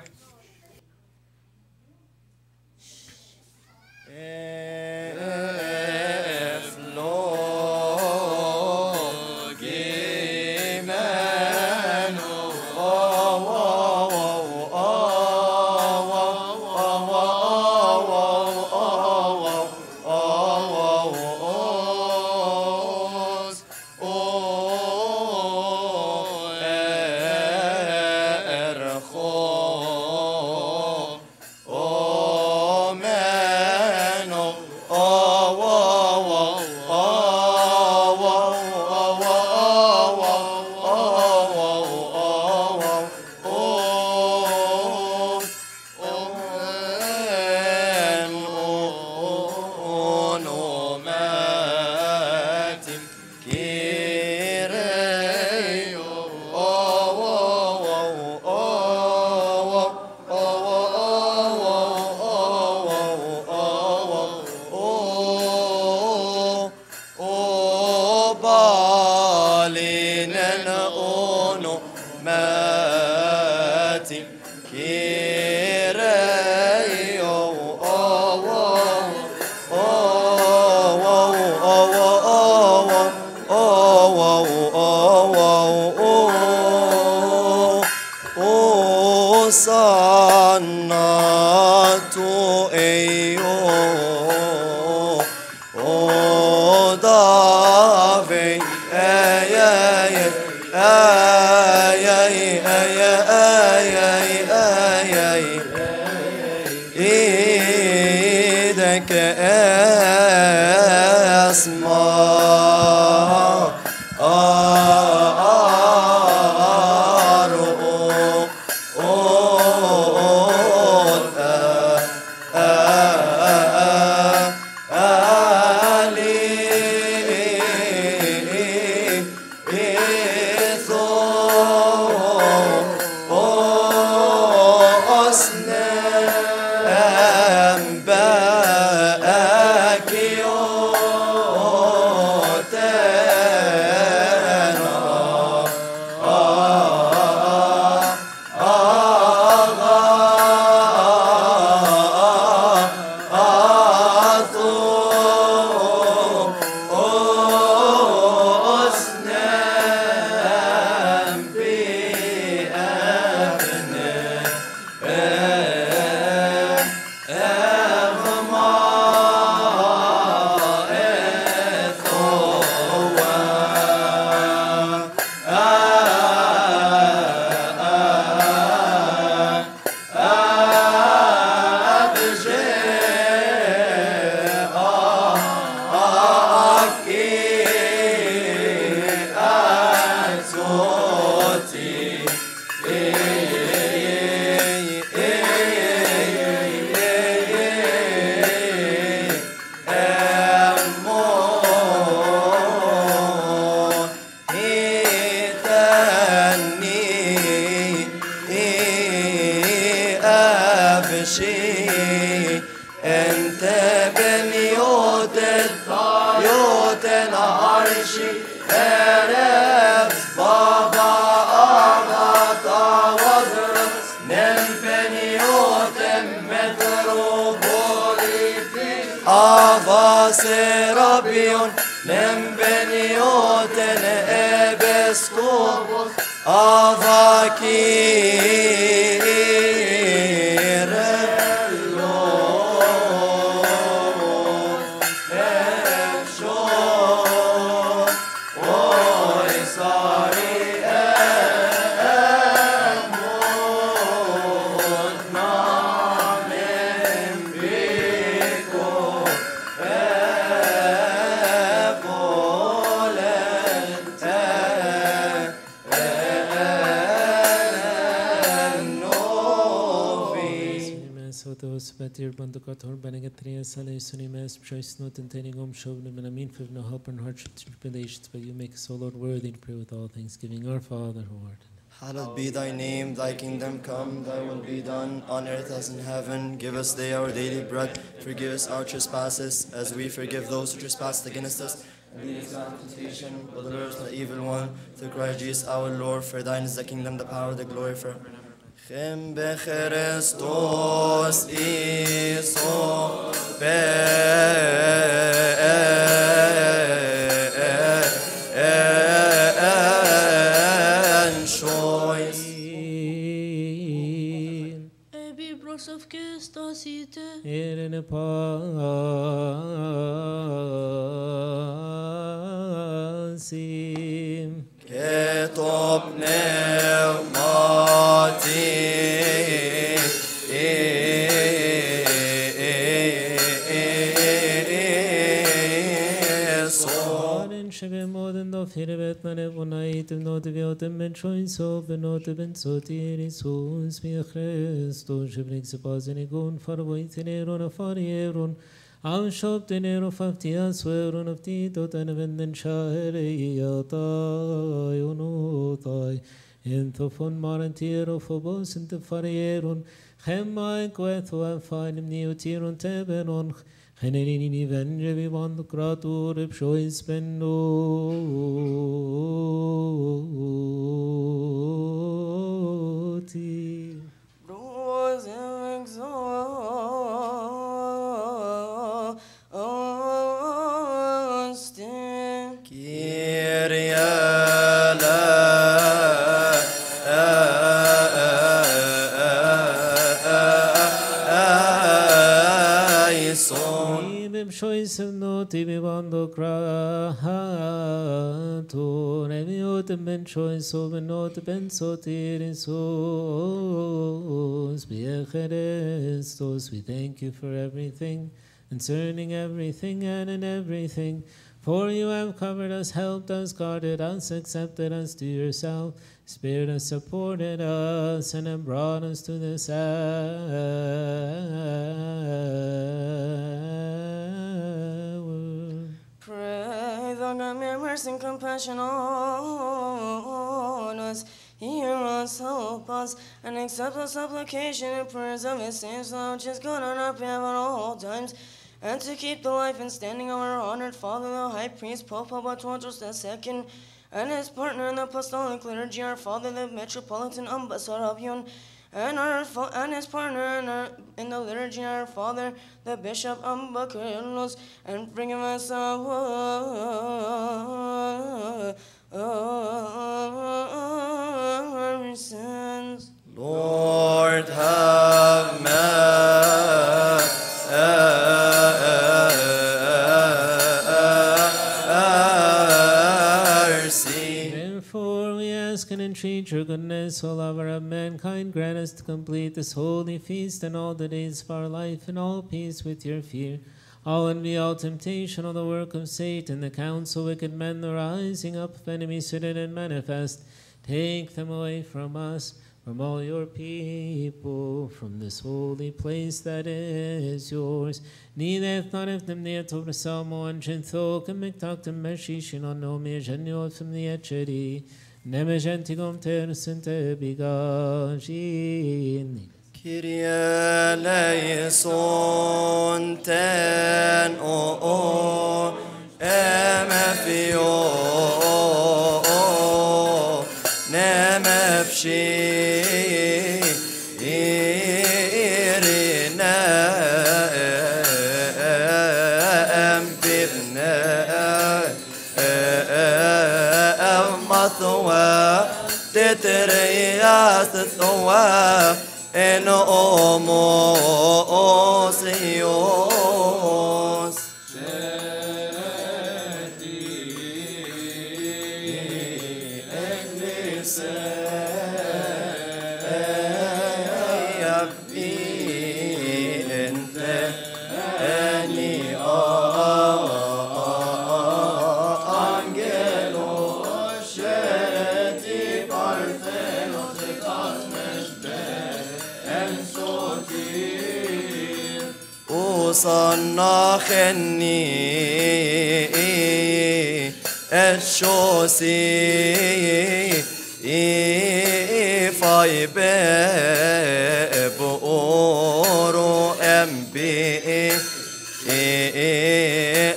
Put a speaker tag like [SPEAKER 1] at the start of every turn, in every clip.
[SPEAKER 1] lives. Sıra biyon Nem beni o
[SPEAKER 2] dene ebes kubur benegatria sale sunimes choice not intending om shovna menamin for no help and hardship tribulations, but you make us, O Lord, worthy to pray with all thanksgiving. Our Father who art in
[SPEAKER 1] Hallowed be thy name, thy kingdom come, thy will be done on earth as in heaven. Give us day our daily bread. Forgive us our trespasses, as we forgive those who trespass against us. And lead us not into temptation, but deliver us from the evil one. Through Christ Jesus our Lord, for thine is the kingdom, the power, the glory forever. Chem bechrestos iso ben shois.
[SPEAKER 3] Ebi
[SPEAKER 1] bros
[SPEAKER 2] of Christos ite. Erin upon firvet mare vonait not viot men choin so benot ben so tiri sus vi Christo shibrik se pazen gun farvoit neron farieron am shop tenero faftia sueron of ti tot en venden shaere yata yonotai Ento von marentiero fobos in te farieron Chemma en quetho en feinem neotiron tebenonch Henerini vence vivanduk ratur ipşo ispendo. Eviot ben choice of not ben sotirisos, Christos. We thank you for everything, concerning everything and in everything. For you have covered us, helped us, guarded us, accepted us to yourself. Spirit has supported us and have brought us to this hour.
[SPEAKER 4] God have mercy and compassion on us. Hear us, help us, and accept the supplication and prayers of his saints, which is good on our behalf at all times. And to keep the life and standing of our honored Father, the High Priest, Pope Abba Tawadros II, and his partner in the apostolic liturgy, our Father, the Metropolitan Anba Serapion, and our and his partner in, our, in the liturgy, our Father, the Bishop of Anba Kyrillos, and bring him us our sins.
[SPEAKER 1] Lord have mercy.
[SPEAKER 2] Ask your goodness, O lover of mankind, grant us to complete this holy feast and all the days of our life in all peace with your fear. All envy, all temptation, all the work of Satan, the counsel wicked men, the rising up of enemies hidden and manifest. Take them away from us, from all your people, from this holy place that is yours. Neither thought of them to the Salmo and Chinthok and McToctum Meshishin on no me genio from the نمجنتكم ترسنت بقاشيني كيريا
[SPEAKER 1] ليسون تن أو أو أما في أو نما في إيرنا تترياس الثوى إن أموسيوس شوسي فاي بورو أم بي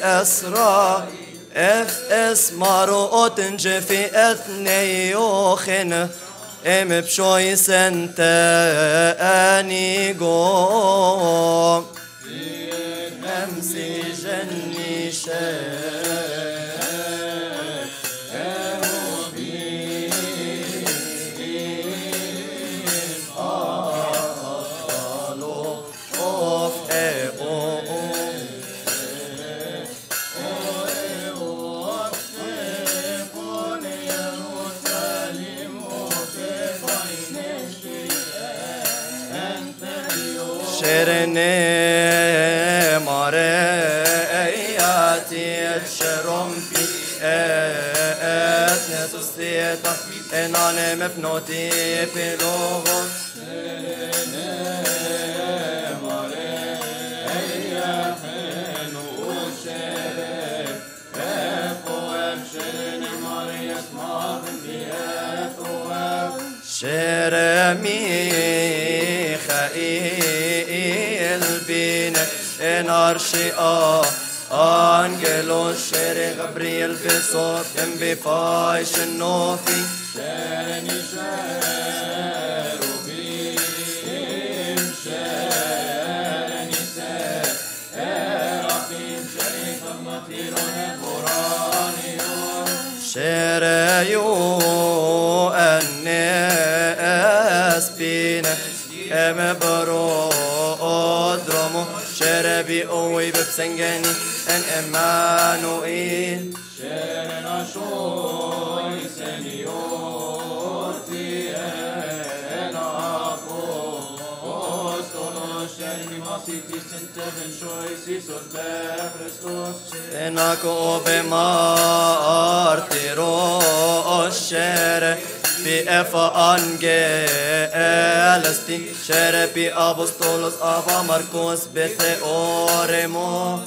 [SPEAKER 1] اسرا اف اسمر اوتنج في اثني يوخن ام بشوي سنتاني قوم شرني مرياتي الشرم في اتنس السيطة اناني مفنوتي في لغة شرمي عرشي آه أنجلو شيري غبريل في صوت كم بفايش النوفي شاني شاروبي شرايو الناس بينا مبروك ام برو درمو شربي قوي ببسنجاني en Emmanuel. Enako bemartiro oshere bi efa angelesti shere bi apostolos ava Marcos bethe oremo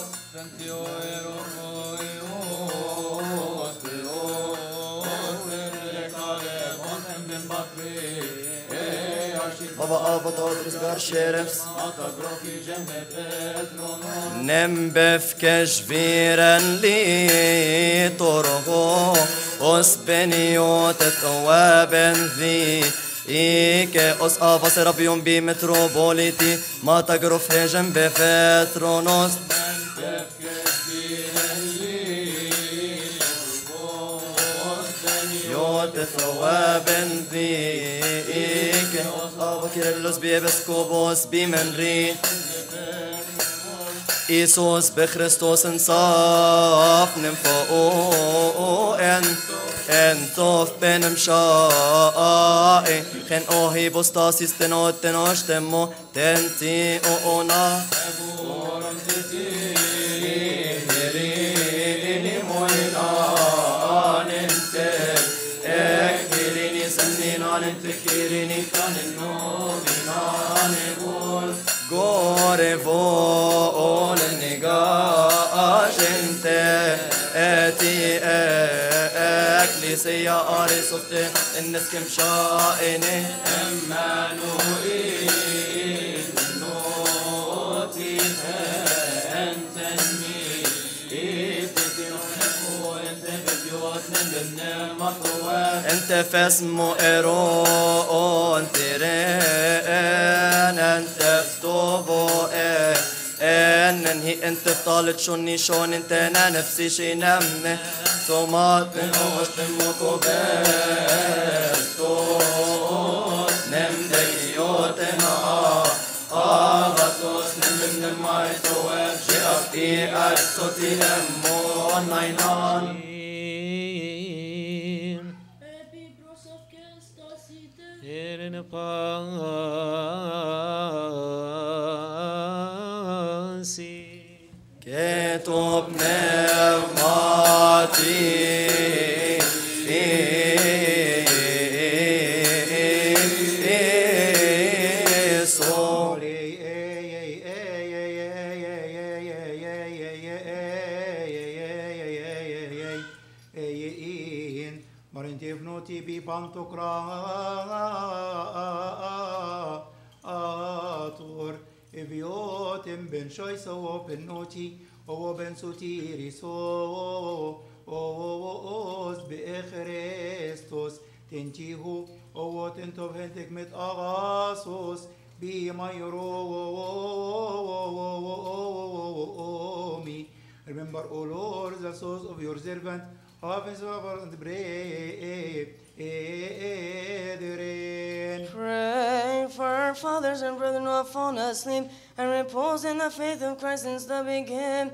[SPEAKER 1] طبقة بطاطس دار شيرفس نمبة في كشفيرا لي طرقو اسبنيو تتوابن ذي Ikke oss avas rabion bi metropoliti Mata grof hejem be fetronos Jot throaben din ذي Ike os ava kirellos bi episkopos bi menri Isus بخريستوس انصاف نمفقو ان انتوف بنمشائي خن اوهي بوستاسي ستنو تنوش تمو تنتي اونا مانن تكيريني فهن نومي مانن قول قوري فوق النقاش انت اتي اكلي سياري صفتي الناس كم شائني اما أنت فاسمو إيرون تيرين. أنت فتوبو ان ننهي أنت طالت شوني شون أنت أنا نفسي شي نمني صومات من اوش تموكو بيستو نم ديوت أنا آغاتوس نم نم مايتو وابشي افتي ارسو تيلمو ناينان.
[SPEAKER 5] Kétop nem. Eviotem ben shoisa o penoti o ben sutiri so os be Christos tentihu o tentov hentek met agasos bi mayromi Remember, O Lord, the souls of your servant, office of and brethren.
[SPEAKER 4] Pray for our fathers and brethren who have fallen asleep and repose in the faith of Christ since the beginning.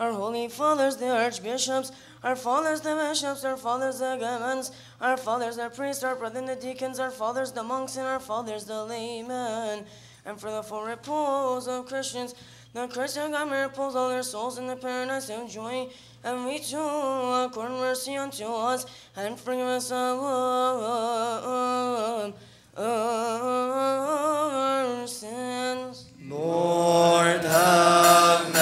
[SPEAKER 4] Our holy fathers, the archbishops, our fathers, the bishops, our fathers, the gamons, our fathers, the priests, our brethren, the deacons, our fathers, the monks, and our fathers, the laymen. And for the full repose of Christians, the Christian God may repose all their souls in the paradise of joy And we too accord mercy unto us and forgive us our, our sins.
[SPEAKER 1] Lord have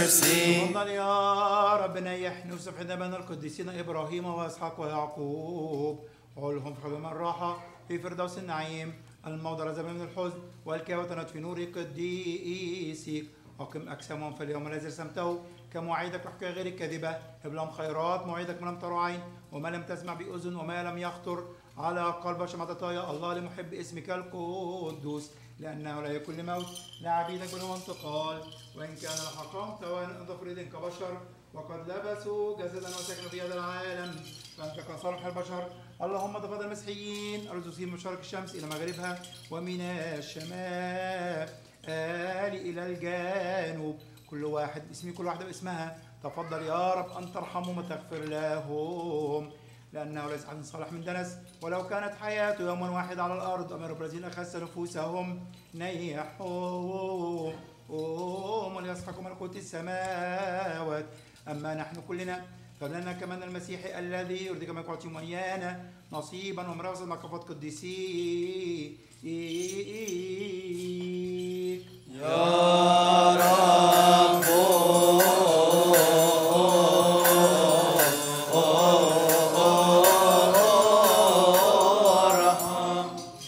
[SPEAKER 1] mercy.
[SPEAKER 5] تفضل يا ربنا يحني وسبح دمنا القديسين ابراهيم واسحاق ويعقوب وعلهم في حبيب الراحه في فردوس النعيم الموضع زمان من الحزن والكواتنت في نور قديسك أقم أجسامهم في اليوم الذي رسمته كمواعيدك وحكاية غير الكاذبة هب لهم خيرات مواعيدك ما لم تر عين وما لم تسمع بأذن وما لم يخطر. على قلب شمعة يا الله لمحب اسمك القدوس. لأنه لا يكون لموت لعبيدك بل هو انتقال وإن كان الحقام سواء ظفر كبشر. وقد لبسوا جسدا وسكنوا في هذا العالم. فأنت كصالح البشر. اللهم تفضل المسيحيين أرزقهم مشارك الشمس إلى مغربها ومن الشمال إلى الجنوب. كل واحد اسمي كل واحدة باسمها. تفضل يا رب أن ترحمهم وتغفر لهم لأنه ليس أحد صالح من دنس. ولو كانت حياته يوما واحد على الأرض أمر الذين خس نفوسهم نيحهم وليسحقوا ملكوت السماوات. أما نحن كلنا فلنا كمان المسيح الذي يرضي كما يعطيهم إيانا نصيبا ومرافزا مع كفات قديسي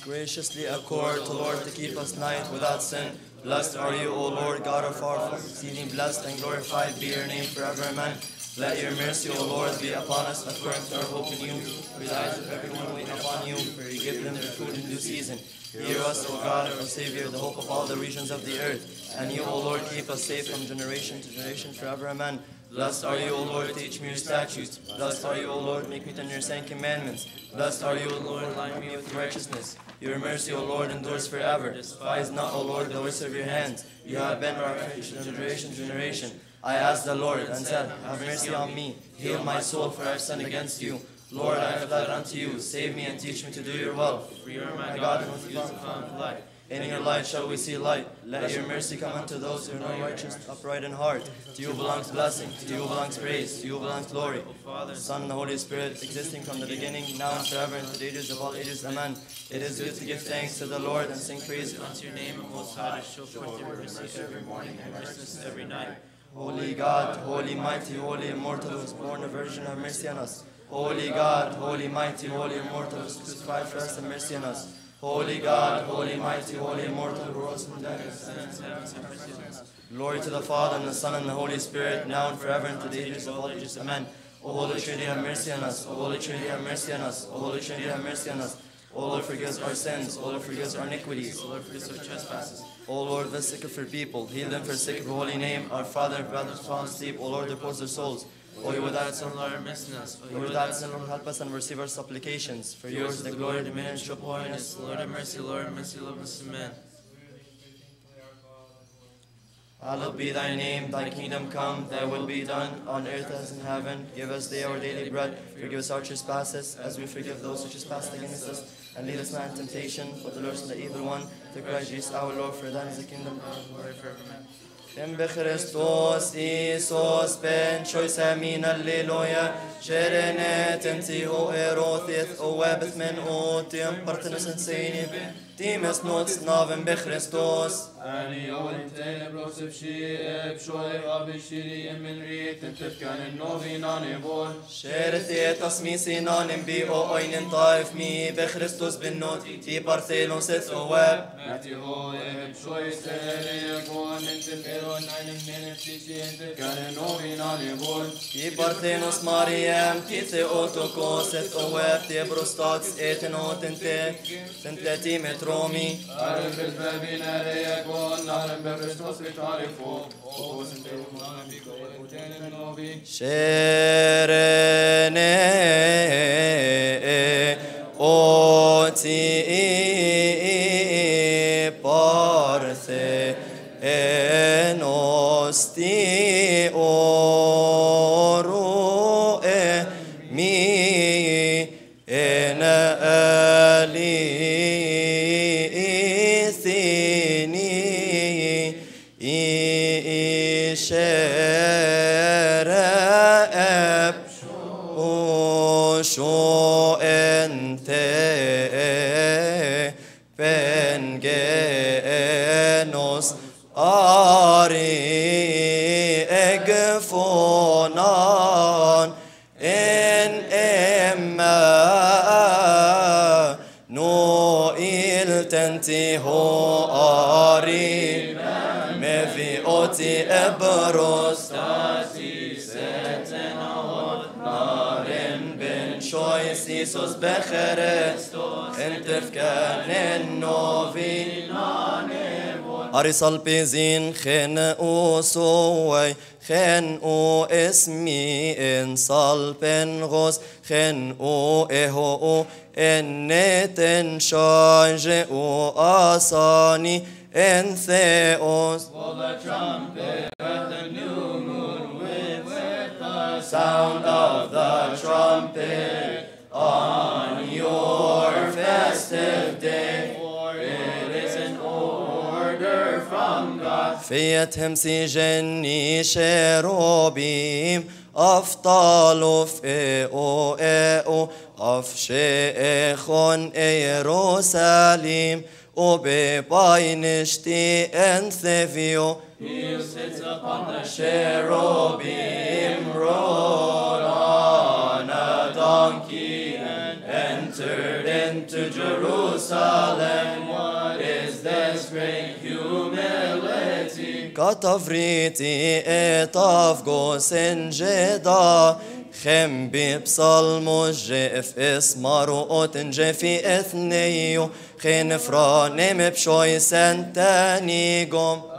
[SPEAKER 1] Graciously accord to Lord to keep us night without sin. Blessed are you, O Lord, God of our. Exceeding blessed and glorified be your name forever, amen. Let your mercy, O Lord, be upon us according to our hope in you. For the eyes of everyone wait upon you, for you give them their food in due season. Hear us, O God, our Savior, the hope of all the regions of the earth. And you, O Lord, keep us safe from generation to generation forever, amen. Blessed are you, O Lord, teach me your statutes. Blessed are you, O Lord, make me to understand commandments. Blessed are you, O Lord, line me with righteousness. Your mercy, O Lord, endures forever. Despise not, O Lord, the works of your hands. You have been our from generation to generation. I asked the Lord and said, Have mercy on me. Heal my soul, for I have sinned against you. Lord, I have fled unto you. Save me and teach me to do your will. For you are my God, and you is the. In your light shall we see light. Let your mercy come unto those who are righteous, upright in heart. To you belongs blessing, to you belongs praise, to you belongs glory. Father, Son, and the Holy Spirit, existing from the beginning, now and forever, and to the ages of all ages. Amen. It is good to give thanks to the Lord and sing praise unto your name, Most High, to show forth your mercy every morning and mercy every night. Holy God, holy mighty, holy immortal, who was born a virgin, have mercy on us. Holy God, holy mighty, holy immortal, who was crucified for us, have mercy on us. Holy God, holy mighty, holy immortal, who rose from heaven, have mercy on us. Glory to the Father, and the Son, and the Holy Spirit, now and forever, and to the ages of all ages. Amen. O Holy Trinity, have mercy on us. O Holy Trinity, have mercy on us. O Holy Trinity, have mercy on us. O Lord, forgive us our sins. O Lord, forgive us our iniquities. O Lord, forgive us our trespasses. O Lord, the sick of your people, heal them for the sake of holy name. Our Father, brothers, fallen asleep. O Lord, repose their souls. O you without sin, Lord, mercy us. O you without sin, Lord, help us and receive our supplications. For yours is the glory, and triple holiness. Lord, have mercy, Lord, have mercy, Lord, mercy, amen. Hallowed be thy name, thy kingdom come, thy will be done, on earth as in heaven. Give us day our daily bread, forgive us our trespasses, as we forgive those who trespass against us. And lead us not in temptation, but deliver us from the evil one. Through Christ Jesus our Lord, for thine is the kingdom, and glory forever. Amen. Christos Isos ben choice amin alleluia Sherene temti o erothith o webeth men o tiam partenus insane Times nutzt Naven bei Christus.
[SPEAKER 6] أني أول تين بروس بشيء بشوي غابي شيري من ريت تفكان النوفي ناني بول
[SPEAKER 1] شيرتي تصميسي ناني بي أو أين طايف مي بخريستوس بالنوت تي بارثيلون ست أواب
[SPEAKER 6] ناتي هو بشوي سيري بول انت فيرون ناين من بشيشي تفكان النوفي ناني بول
[SPEAKER 1] تي بارثيلوس مريم تي تي أوتوكو ست أواب تي بروستاتس ايتنو تنتي تنتلاتي متر Romi. Herren beträffande reakon, Herren beförstås vi إبروس ابروز تاتي ستنور نار بن شويس يسوس بخرستوس انت فكان نوفي أرسل بزين خنقو سوي أو اسمي انصل بنغوس خنقو اهو شاج أو أصاني إن صلبن غوز خنقوا إهو إنتن شاجئوا أصاني إن ثيوس sound of the trumpet on your festive day. For it is an order from God. فيتهم سجني شروبيم أفضل فئو إئو أفشيخون يروساليم وبباينشتي أنثفيو He sits upon the cherubim, rode on a donkey, and entered into Jerusalem. What is this great humility? كتفريتي اتافغو سنجدا خم ببصلمو جف اسمارو اوتنجي في اثنيو خنفرانم بشوی سنتانی گم.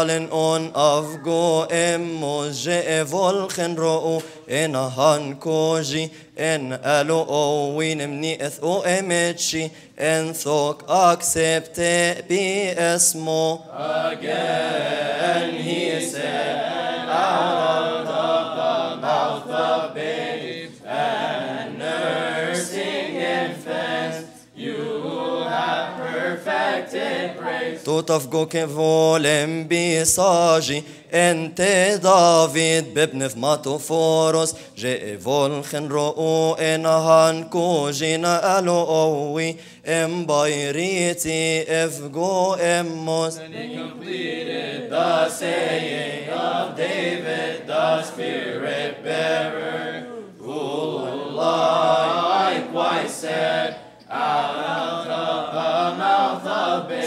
[SPEAKER 1] Balen on avgo emos je volchen ro'u en han koji en alo o winem ni eth o emetshi en thok accepte bi esmo. Again he said, praise. تطفقو كفولم بيساجي انت دافيد بابن فماتو فورس جي فولخن رؤو انهان كوجينا الو اوي ام بايريتي افقو اموس And he completed the saying of David, the spirit bearer, who likewise said,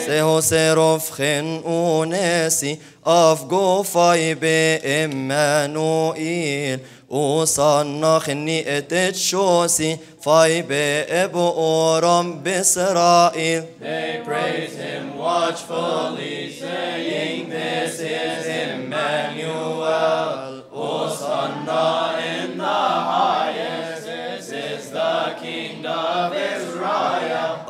[SPEAKER 1] سهو سيروف خن وناسي أفقو فاي بإمانوئيل وصنع خني اتشوسي فاي بإبو أورم بإسرائيل They praise him watchfully saying this is Emmanuel وصنع in the highest this is the king of Israel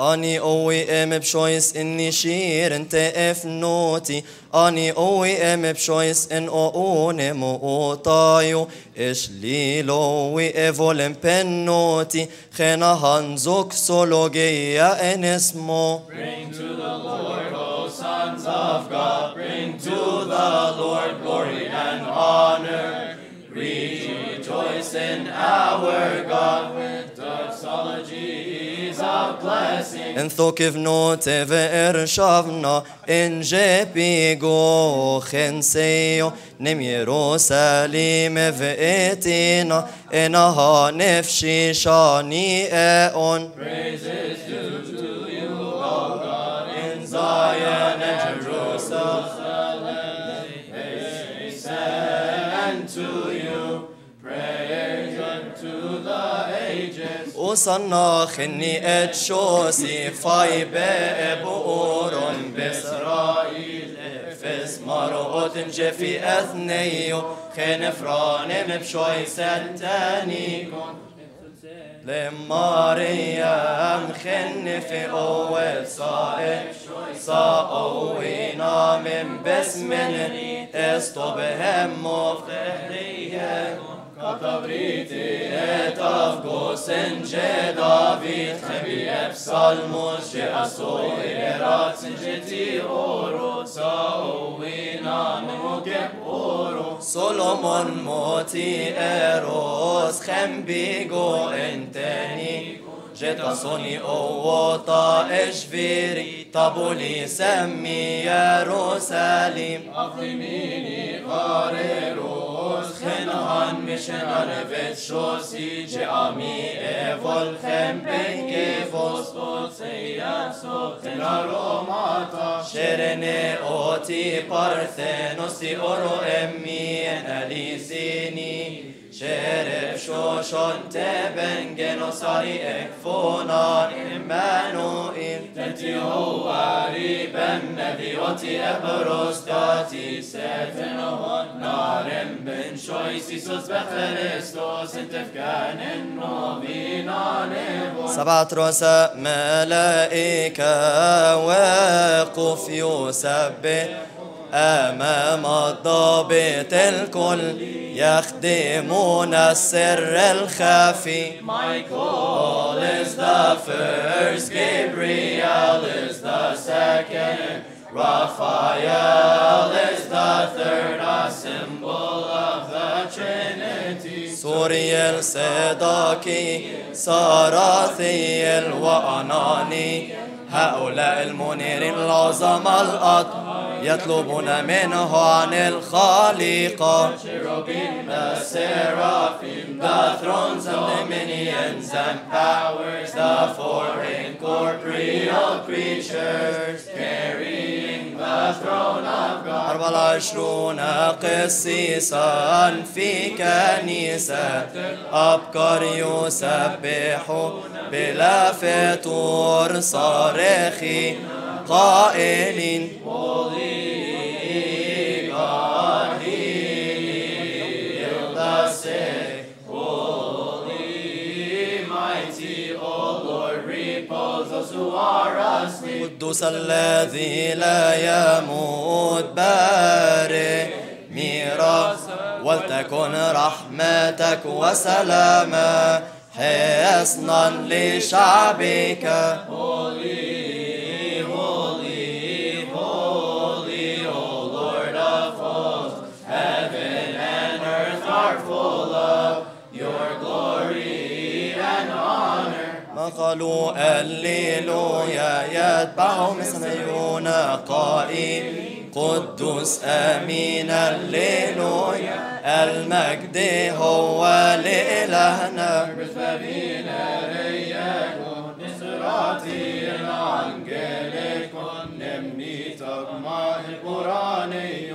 [SPEAKER 1] أني أوي أم بشويس إني شير انت افنوتي أني أوي أم بشويس إن أوني مؤطايو إش ليلوي إفولم بنوتي خنا هنزوك سولوجيا إن اسمو Bring to the Lord, O sons of God, bring to the Lord glory and honor. Rejoice in our God with doxologies En thokif note ver shavna en jepigo chenseo nem Jerusalem ve'etina en aha nefshi shani eon. Praises due to you, O God, in Zion and Jerusalem. مصنخ إني أتشوسي فاي بقورن بإسرائيل. إفس مرقوت جفي أثنيو. خين فرانم بشوي ستانيكم لمريم خن في أول صائب صاوينا من بسمن. استبهم مفتحريكم تبريتي تفقو سنجي دافيد خبي بسالموس أصوري رات سنجتي أورو ساوينا نموكب أورو سولومون موتي إيروس خمبيغو انتني جيتا صوني أوطا إشفيري طابولي سمي يروساليم
[SPEAKER 6] أقدميني غاريروس خنهان به آن وید شوسی جامی اول خم بگی فستو سیاسو تنارو
[SPEAKER 1] ماتا. شرن اوتی نصی اورو امی انالیسینی شرف شوشون تبن جنوساري اكفونان إمانوئيل
[SPEAKER 6] تتي هو ريبا نبيوتي أبروستاتي ساتنهون نارم بن شويسي سوس بخريستوس انت فكان النوبينا نبو
[SPEAKER 1] سبعة رؤساء ملائكة وقف يسبح أمام الضابط الكل يخدمون السر الخفي
[SPEAKER 6] Michael is the first, Gabriel is the second, Raphael is the third, a symbol of the Trinity.
[SPEAKER 1] سوريال صداكي ساراثيل وأناني هؤلاء المنيرين العظمى الأط يطلبون منه عن الخالق. أربعة وعشرون قسيسا في كنيسة أبكر يسبحوا بلا فطور صارخين قائلين
[SPEAKER 6] Who are us
[SPEAKER 1] قدوس الذي لا يموت بارئ. ميراث ولتكن رحمتك وسلاما حصنا لشعبك.
[SPEAKER 6] قالوا الليلويا يتبعهم سنيون قائل قدوس أمين الليلويا المجد هو لإلهنا.
[SPEAKER 1] بالفرينا رياكم بصراطي عن جيلكم نمني تقمع القرآنية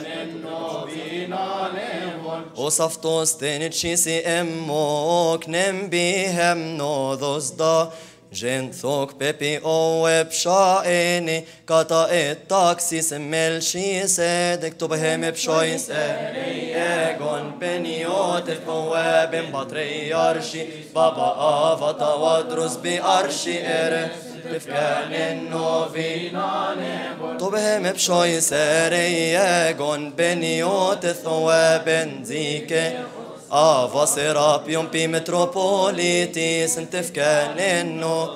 [SPEAKER 1] منو بينا نهول وصفتو ستين تشيسي امو كنم بيهم نو ذوزدا جين ثوك بيبي أو ويب شايني كاتا التاكسي سمل شي سيدك تبهم بشوي سيني ايغون بنيوت الكواب بطريارشي بابا آفا افتا ودرس بارشي اره بفكان انه فينا نعبد طبهم بشوي سارية جون بنيوت ثواب زيكي آفا سيرابيوم بي متروبوليتيس انت فكان انه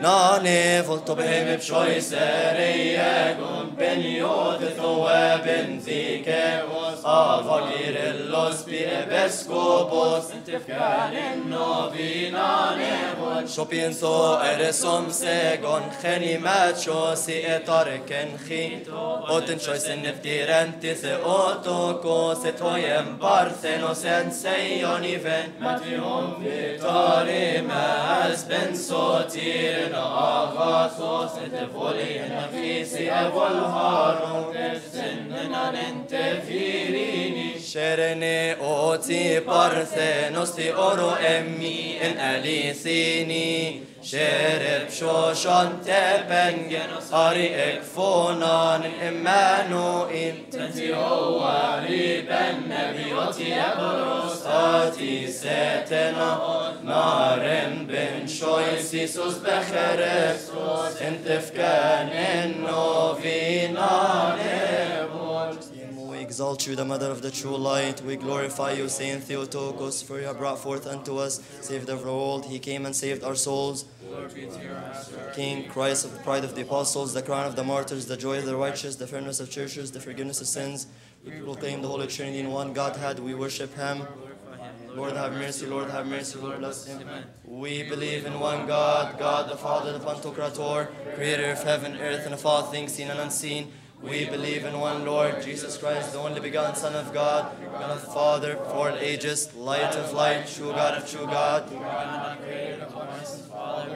[SPEAKER 1] ناني فلتو بهم بشوي سرية كون بنيو تثوى بنزيكا أفاكير آه، اللوس بيبسكوبوس تفكار النوبي ناني شو بينسو ارسوم سيغون خني ماتشو سي اتاركن خي. أوتن شوي سنفتير انتي سي اوتوكو ستويم بارثينو
[SPEAKER 6] سنسيون ايفن ماتريون فيتوري ما اسبن صوتير غاصوص طفولي نفيسي أبو الهارون سننا ننتفيريني
[SPEAKER 1] شرني أوتي برثي نصي أورو أمي إن أليسيني شرب شوشان تبنجن اري اكفونان امانوئيل
[SPEAKER 6] تنتي هو ريبا نبيوتي
[SPEAKER 1] أبرصاتي ساتنا نارم بن شويسي سوس بخرف انت فكان انو فينا We exalt you, the mother of the true light. We glorify you, Saint Theotokos, for you have brought forth unto us, saved of the world. He came and saved our souls. King Christ, of the pride of the apostles, the crown of the martyrs, the joy of the righteous, the fairness of churches, the forgiveness of sins. We proclaim the Holy Trinity in one Godhead. We worship Him. Lord have mercy, Lord have mercy, Lord bless him. We believe in one God, God the Father, the Pantocrator, creator of heaven, earth, and of all things seen and unseen. We believe in one Lord, Jesus Christ, the only begotten Son of God, God of the Father, for all ages, light of light, true God of true God,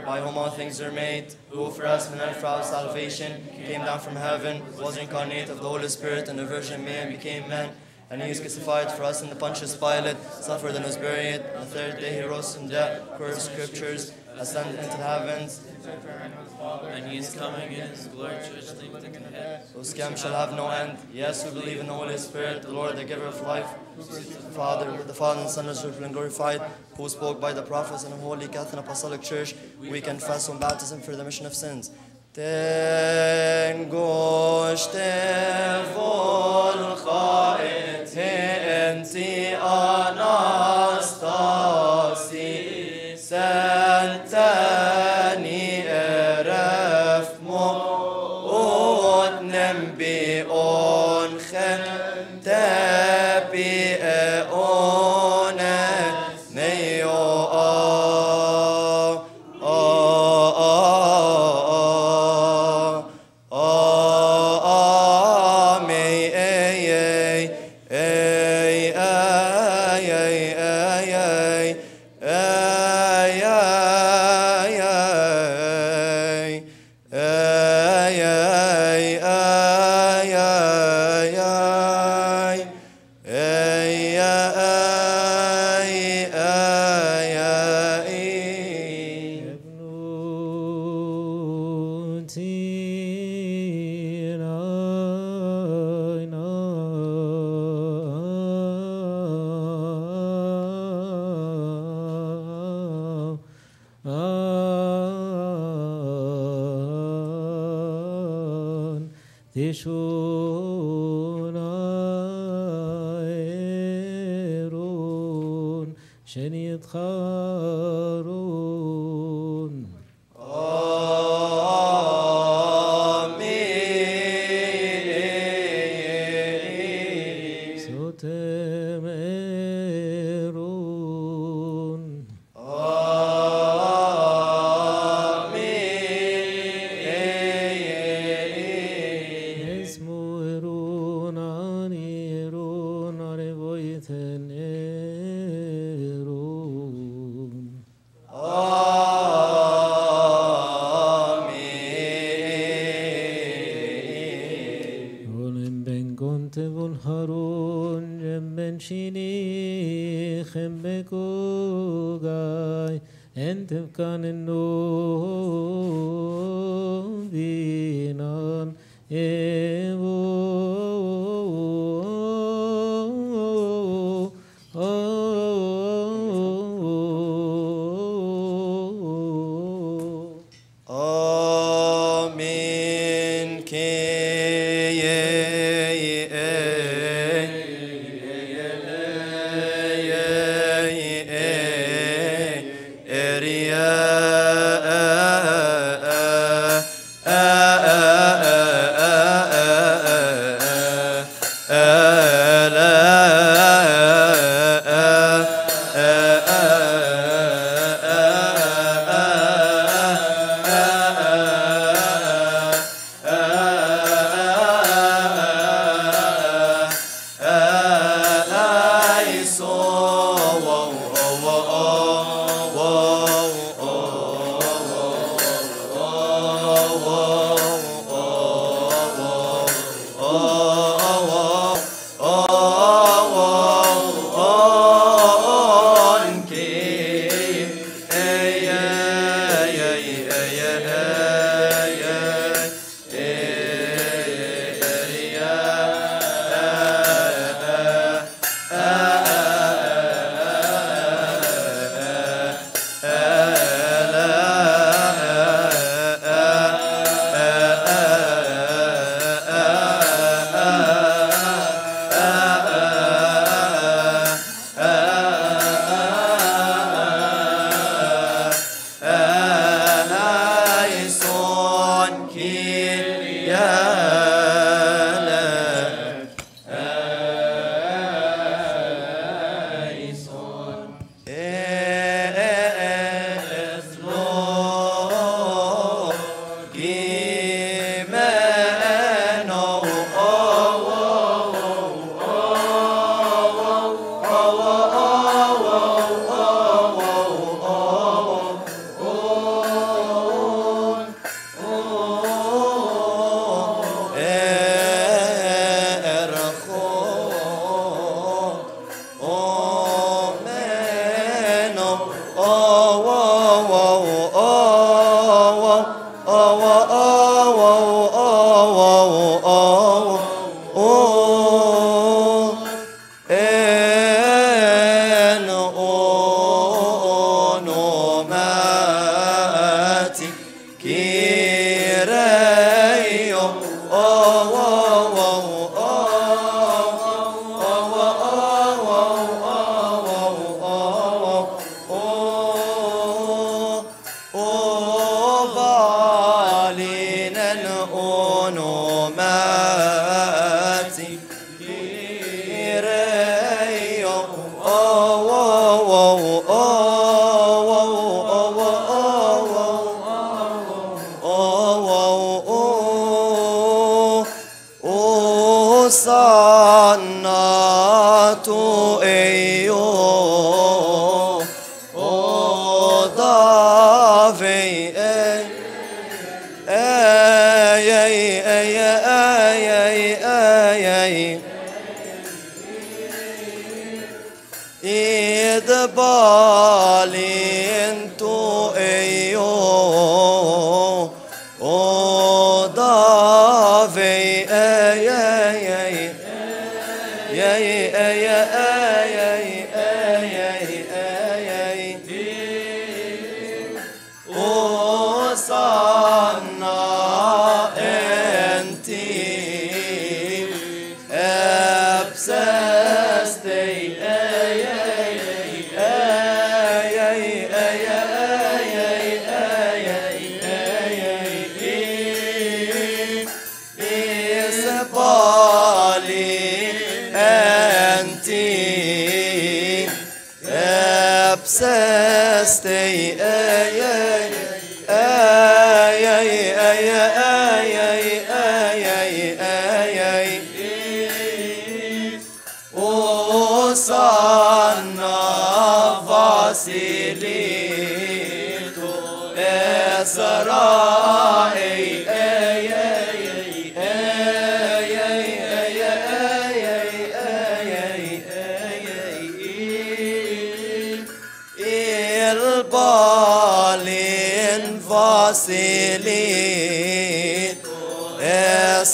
[SPEAKER 1] by whom all things are made, who for us and for our salvation came down from heaven, was incarnate of the Holy Spirit and the Virgin Mary and became man. And he was crucified for us in the Pontius Pilate, suffered and was buried. On the third day he rose from death, to scriptures, ascended into the heavens,
[SPEAKER 7] And he is coming in his glory his lifted head.
[SPEAKER 1] whose scam shall have no end. Yes, we believe in the Holy Spirit, the Lord, the giver of life, Father, the Father and Son is and glorified, who spoke by the prophets in the Holy Catholic Apostolic Church. We confess on baptism for the remission of sins. Tengoște volca et enti
[SPEAKER 2] shini khem bekugai entem
[SPEAKER 1] kanenu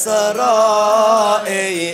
[SPEAKER 1] Esra ey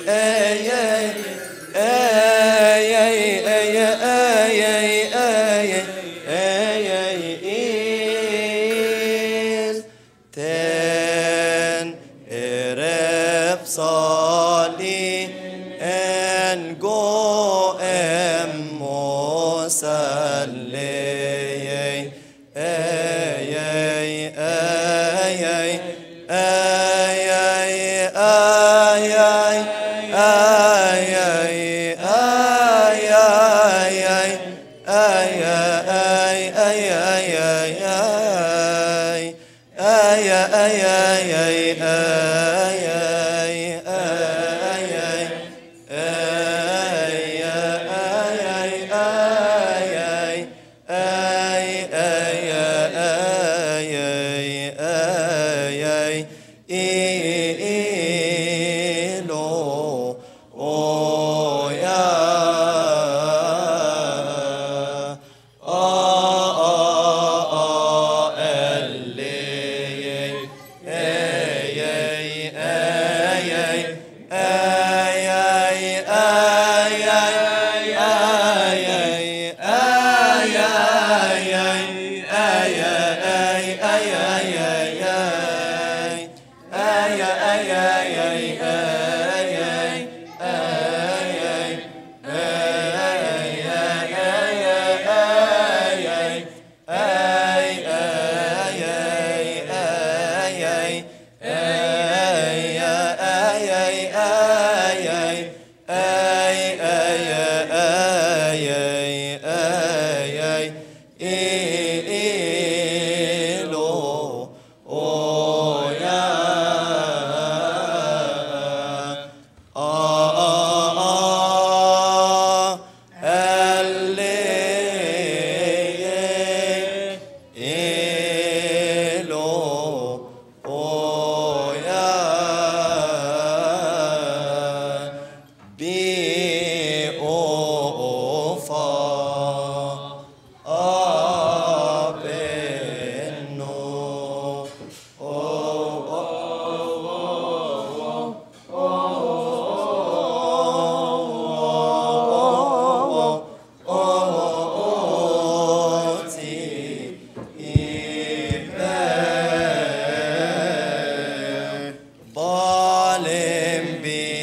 [SPEAKER 1] alem
[SPEAKER 2] bir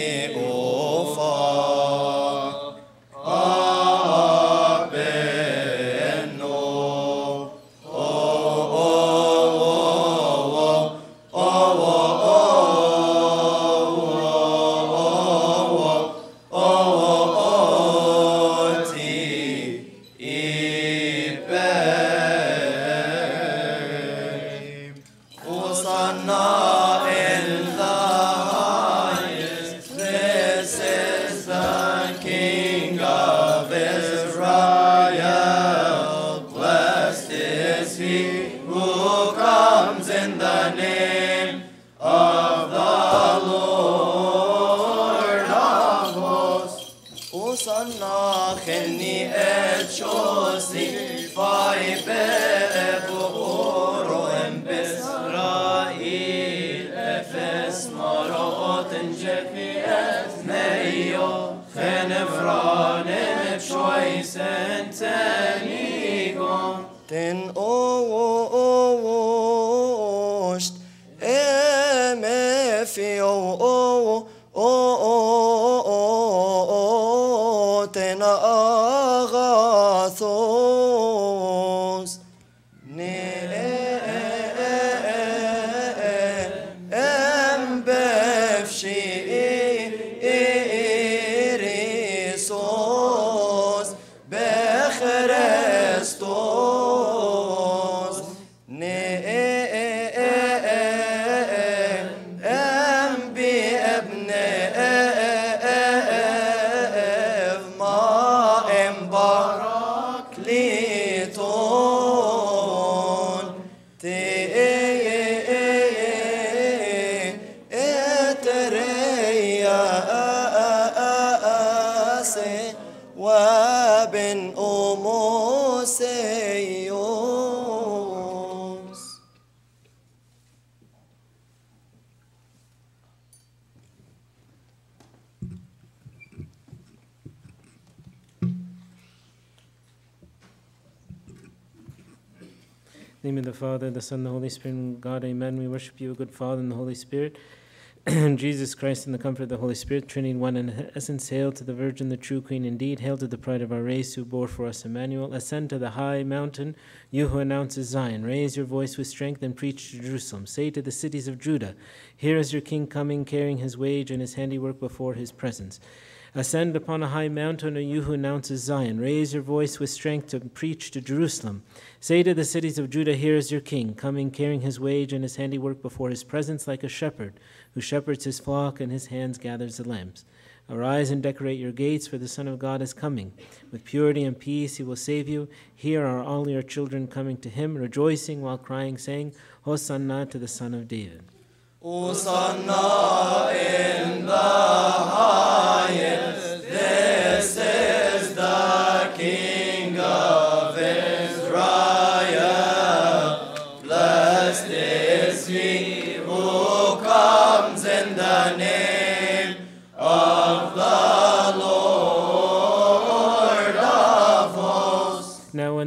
[SPEAKER 2] the Son, the Holy Spirit, and God, amen. We worship you, O good Father, and the Holy Spirit. Jesus Christ, in the comfort of the Holy Spirit, Trinity one in essence, hail to the Virgin, the true Queen indeed, hail to the pride of our race, who bore for us Emmanuel. Ascend to the high mountain, you who announces Zion. Raise your voice with strength and preach to Jerusalem. Say to the cities of Judah, Here is your King coming, carrying his wage and his handiwork before his presence. Ascend upon a high mountain, O you who announces Zion. Raise your voice with strength to preach to Jerusalem. Say to the cities of Judah, Here is your king, coming carrying his wage and his handiwork before his presence like a shepherd, who shepherds his flock and his hands gathers the lambs. Arise and decorate your gates, for the Son of God is coming. With purity and peace he will save you. Here are all your children coming to him, rejoicing while crying, saying, Hosanna to the Son of David.
[SPEAKER 1] Hosanna in the highest.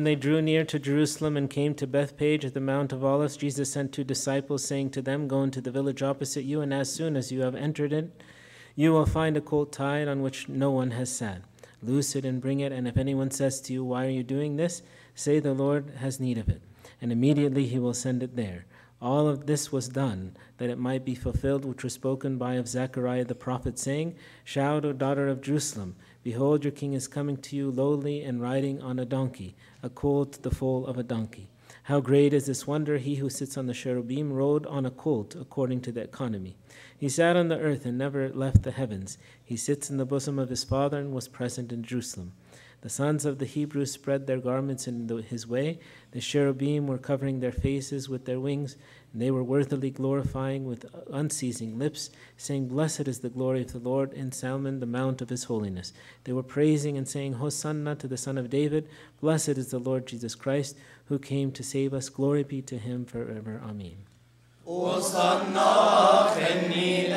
[SPEAKER 2] They drew near to Jerusalem and came to Bethphage at the Mount of Olives, Jesus sent two disciples, saying to them, Go into the village opposite you, and as soon as you have entered it, you will find a colt tied on which no one has sat. Loose it and bring it, and if anyone says to you, Why are you doing this? say, The Lord has need of it. And immediately he will send it there. All of this was done, that it might be fulfilled which was spoken by of Zechariah the prophet, saying, Shout, O daughter of Jerusalem, behold, your king is coming to you lowly and riding on a donkey, a colt, the foal of a donkey. How great is this wonder! He who sits on the cherubim rode on a colt, according to the economy. He sat on the earth and never left the heavens. He sits in the bosom of his Father and was present in Jerusalem. The sons of the Hebrews spread their garments in the, his way. The cherubim were covering their faces with their wings, and they were worthily glorifying with unceasing lips, saying, Blessed is the glory of the Lord in Salmon, the mount of his holiness. They were praising and saying, Hosanna to the Son of David. Blessed is the Lord Jesus Christ, who came to save us. Glory be to him forever. Amen.
[SPEAKER 1] Hosanna خني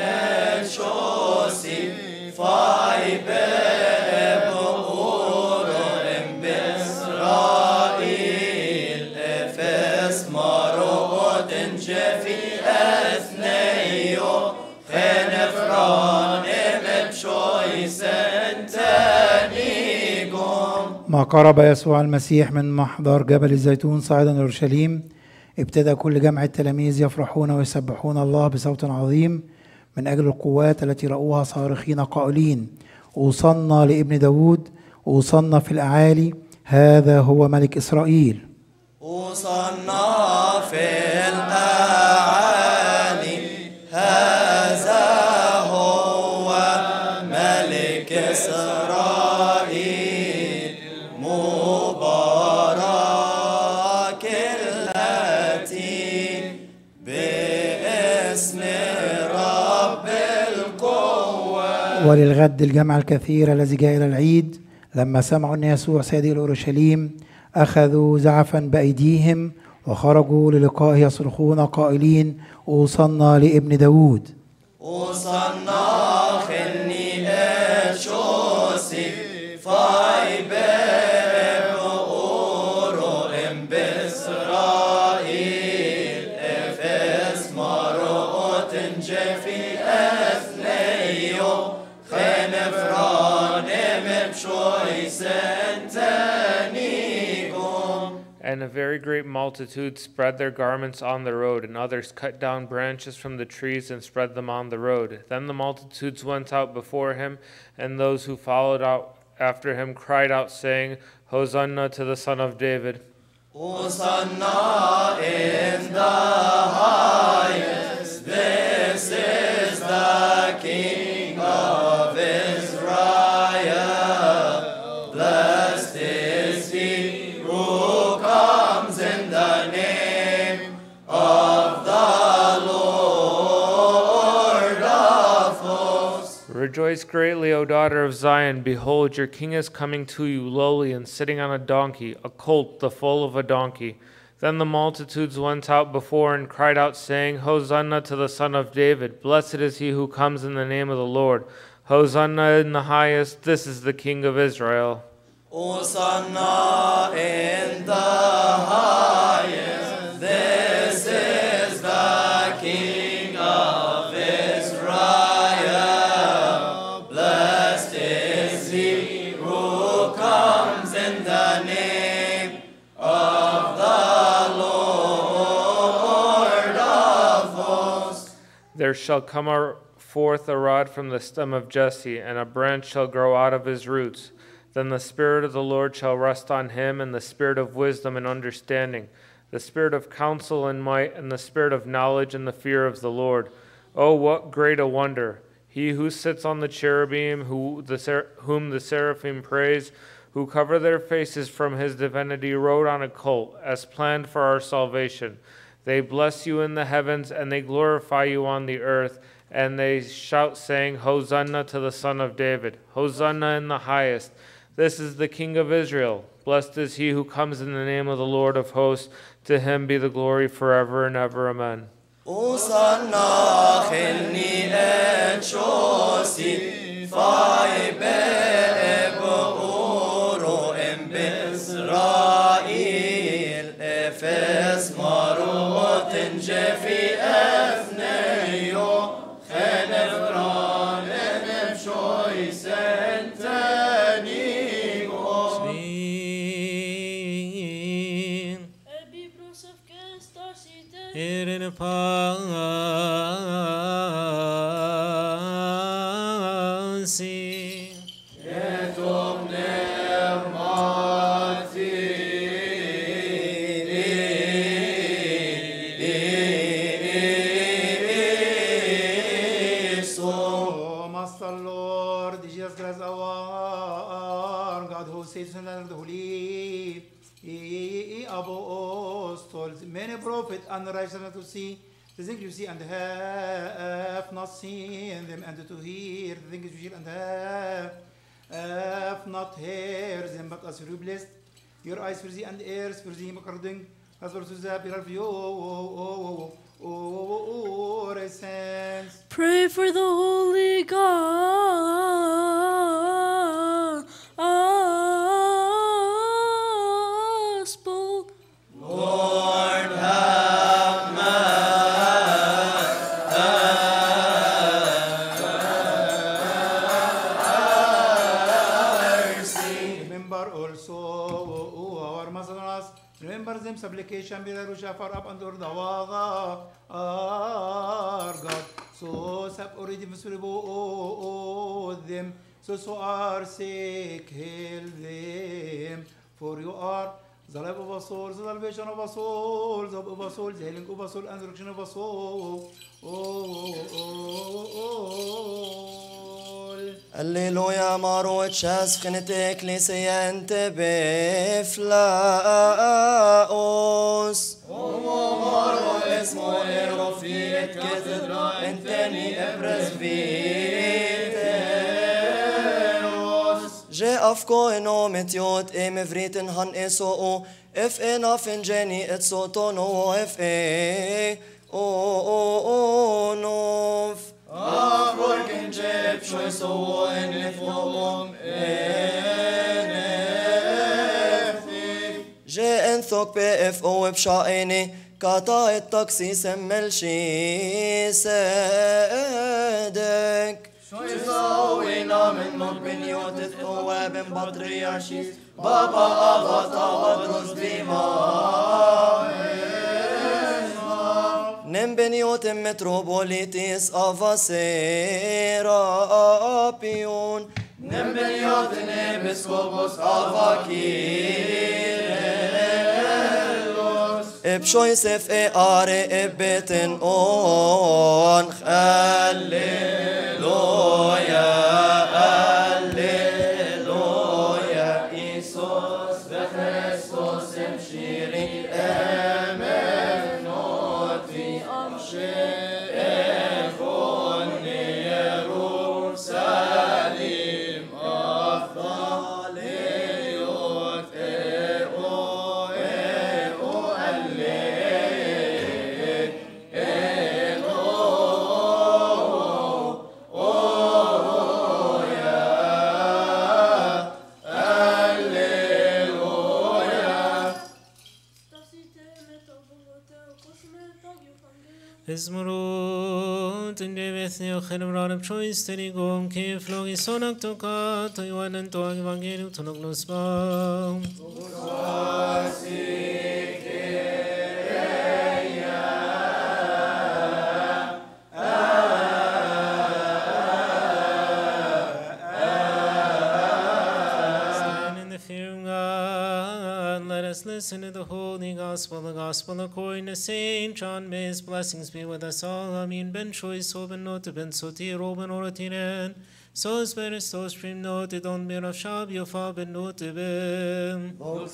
[SPEAKER 1] الشوسي فاي بأورهم
[SPEAKER 5] قرب يسوع المسيح من محضر جبل الزيتون صاعدا اورشليم ابتدى كل جمع التلاميذ يفرحون ويسبحون الله بصوت عظيم من أجل القوات التي رأوها صارخين قائلين أوصلنا لابن داود أوصلنا في الأعالي هذا هو ملك إسرائيل
[SPEAKER 1] وصلنا في الأعالي هذا هو ملك إسرائيل.
[SPEAKER 5] وللغد الجمع الكثير الذي جاء إلى العيد لما سمعوا أن يسوع سيد إلى أورشليم أخذوا زعفا بأيديهم وخرجوا للقائه يصرخون قائلين أوصلنا لابن داود.
[SPEAKER 1] وصلنا
[SPEAKER 8] And a very great multitude spread their garments on the road, and others cut down branches from the trees and spread them on the road. Then the multitudes went out before him, and those who followed out after him cried out, saying, Hosanna to the Son of David.
[SPEAKER 1] Hosanna in the highest. This is the King of
[SPEAKER 8] Rejoice greatly, O daughter of Zion. Behold, your king is coming to you, lowly and sitting on a donkey, a colt, the foal of a donkey. Then the multitudes went out before and cried out, saying, Hosanna to the Son of David. Blessed is he who comes in the name of the Lord. Hosanna in the highest. This is the King of Israel.
[SPEAKER 1] Hosanna in the highest.
[SPEAKER 8] There shall come forth a rod from the stem of Jesse, and a branch shall grow out of his roots. Then the Spirit of the Lord shall rest on him, and the Spirit of wisdom and understanding, the Spirit of counsel and might, and the Spirit of knowledge and the fear of the Lord. Oh, what great a wonder! He who sits on the cherubim, who the whom the seraphim praise, who cover their faces from his divinity, rode on a colt, as planned for our salvation. They bless you in the heavens, and they glorify you on the earth, and they shout, saying, Hosanna to the Son of David! Hosanna in the highest! This is the King of Israel. Blessed is he who comes in the name of the Lord of hosts. To him be the glory forever and ever. Amen.
[SPEAKER 1] Hosanna
[SPEAKER 5] prophets to see the things you see and have not seen them, and to hear the things you hear and have, not heard them, but as you blessed, your eyes for thee and ears for thee according as for the of your sense.
[SPEAKER 3] Pray for the Holy Gospel.
[SPEAKER 5] Are sick, heal them. For you are the life of our souls, the salvation of our souls, of our souls, the healing of our soul, and the direction of our soul. Oh, oh, الليلويا
[SPEAKER 1] يا مروة شاس خنتك لسي انت بفلاوس ومو مارو اسمو ايرو في كاتدرا انتني ابرز فيتروس جي افكو انو متيوت اي مفريتن هن اي سو أو اف اي نافن أنا اتسو تونو اف اي أو أو أو نوف افكو e o o o nov
[SPEAKER 6] Afroiken jeb choice o en lithom
[SPEAKER 1] Je en thok pe if o eb shaeni Kata et taksi semmel shi sedek
[SPEAKER 6] Choice o in amen
[SPEAKER 1] نم بنيوت متروبوليتيس افاسيرا ابيون نم بنيوت نيبسكوبوس افاكيرلوس اب شويسف
[SPEAKER 2] اي اري اب بيتن اون خليل choice teni gom ke flogi sonak to ka to yonan to evangelium to noglos ba us listen to the holy gospel, the gospel according to Saint John. May his blessings be with us all. Amen. Ben choice, so ben note, ben soti, roben oratiren. So spirit, so stream note, don of shab, yo fa ben note, ben. The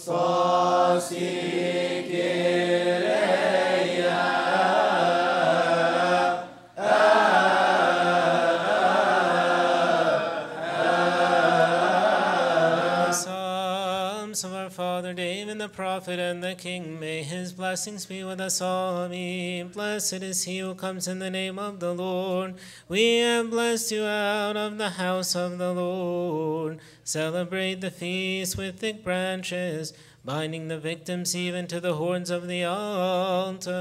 [SPEAKER 2] the prophet and the king, may his blessings be with us all. Amen. Blessed is he who comes in the name of the Lord. We have blessed you out of the house of the Lord. Celebrate the feast with thick branches, binding the victims even to the horns of the altar.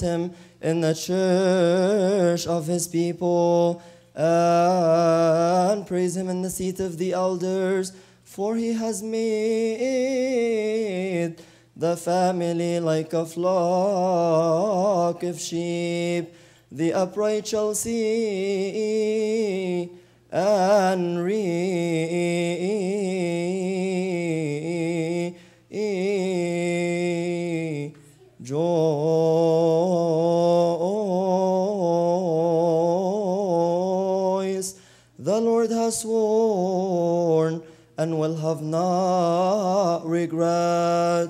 [SPEAKER 1] Him in the church of his people and praise him in the seat of the elders, for he has made the family like a flock of sheep. The upright shall see and rejoice. Has sworn and will have not regret.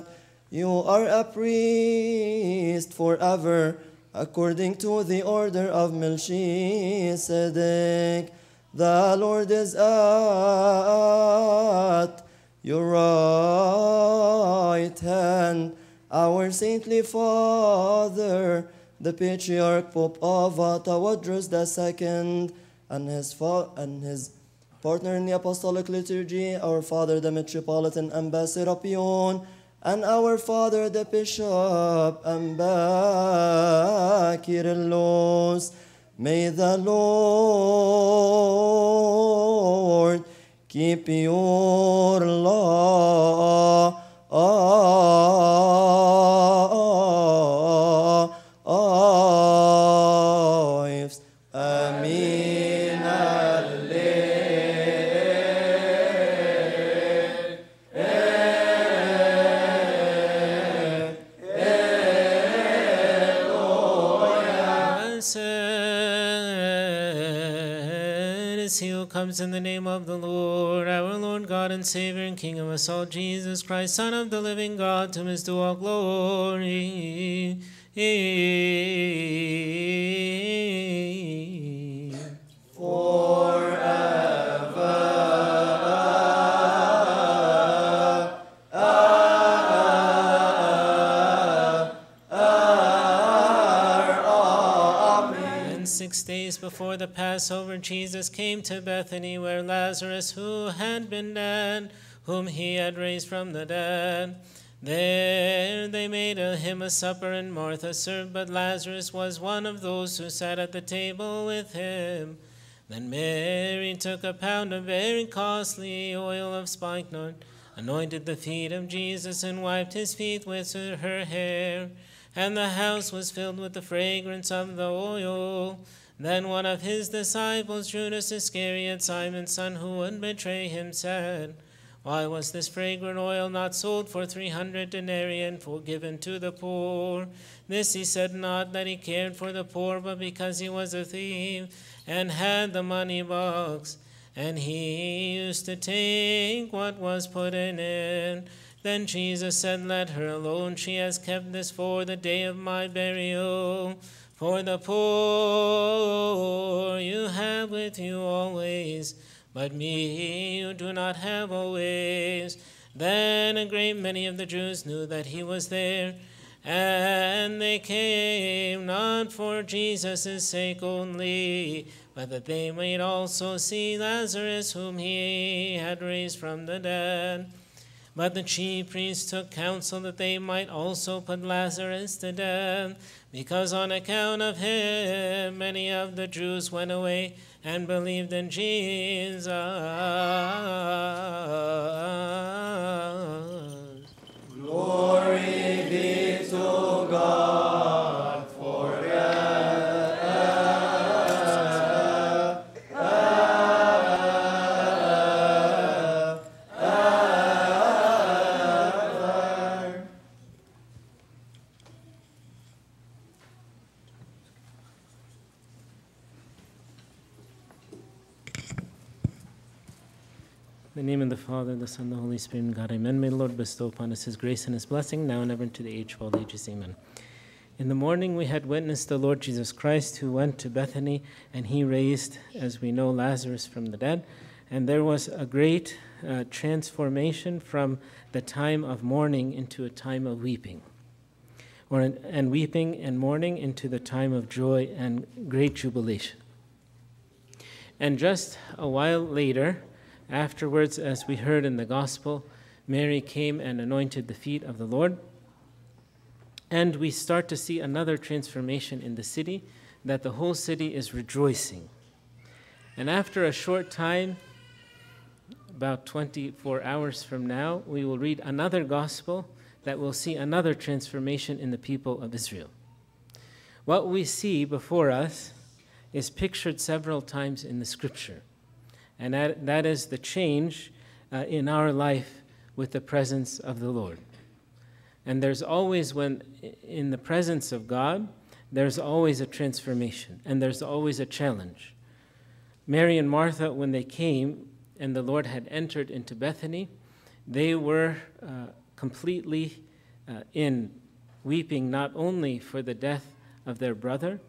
[SPEAKER 1] You are a priest forever, according to the order of Melchizedek. The Lord is at your right hand. Our saintly father, the patriarch Pope of Abba Tawadros II, and his fa- and his partner in the apostolic liturgy, our father the metropolitan Anba Serapion, and our father the bishop Anba Kyrillos. May the Lord keep your law.
[SPEAKER 2] In the name of the Lord, our Lord God and Savior and King of us all, Jesus Christ, Son of the living God, to whom is due all glory. And before the Passover, Jesus came to Bethany, where Lazarus, who had been dead, whom he had raised from the dead. There they made a, him a supper, and Martha served, but Lazarus was one of those who sat at the table with him. Then Mary took a pound of very costly oil of spikenard, anointed the feet of Jesus, and wiped his feet with her hair. And the house was filled with the fragrance of the oil. Then one of his disciples, Judas Iscariot, Simon's son, who would betray him, said, Why was this fragrant oil not sold for three hundred denarii and for given to the poor? This he said not that he cared for the poor, but because he was a thief and had the money box. And he used to take what was put in it. Then Jesus said, Let her alone. She has kept this for the day of my burial. For the poor you have with you always, but me you do not have always. Then a great many of the Jews knew that he was there, and they came not for Jesus' sake only, but that they might also see Lazarus, whom he had raised from the dead. But the chief priests took counsel that they might also put Lazarus to death, because on account of him many of the Jews went away and believed in Jesus.
[SPEAKER 1] Glory be to God
[SPEAKER 2] Father, the Son, the Holy Spirit, and God, amen. May the Lord bestow upon us his grace and his blessing, now and ever into the age of all ages, amen. In the morning, we had witnessed the Lord Jesus Christ who went to Bethany, and he raised, as we know, Lazarus from the dead. And there was a great uh, transformation from the time of mourning into a time of weeping, or and weeping and mourning into the time of joy and great jubilation. And just a while later, afterwards, as we heard in the gospel, Mary came and anointed the feet of the Lord. And we start to see another transformation in the city, that the whole city is rejoicing. And after a short time, about 24 hours from now, we will read another gospel that will see another transformation in the people of Israel. What we see before us is pictured several times in the scripture, and that, that is the change uh, in our life with the presence of the Lord. And there's always, when in the presence of God, there's always a transformation and there's always a challenge. Mary and Martha, when they came and the Lord had entered into Bethany, they were uh, completely uh, in weeping not only for the death of their brother,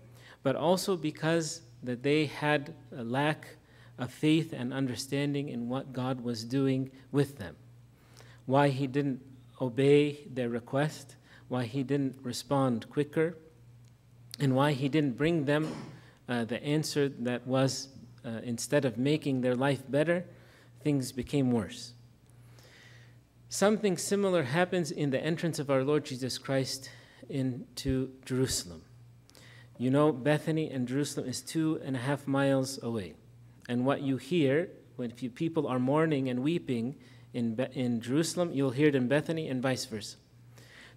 [SPEAKER 2] but also because that they had a lack of faith and understanding in what God was doing with them. Why he didn't obey their request, why he didn't respond quicker, and why he didn't bring them uh, the answer that was uh, instead of making their life better, things became worse. Something similar happens in the entrance of our Lord Jesus Christ into Jerusalem. You know, Bethany and Jerusalem is two and a half miles away. And what you hear when people are mourning and weeping in, in Jerusalem, you'll hear it in Bethany and vice versa.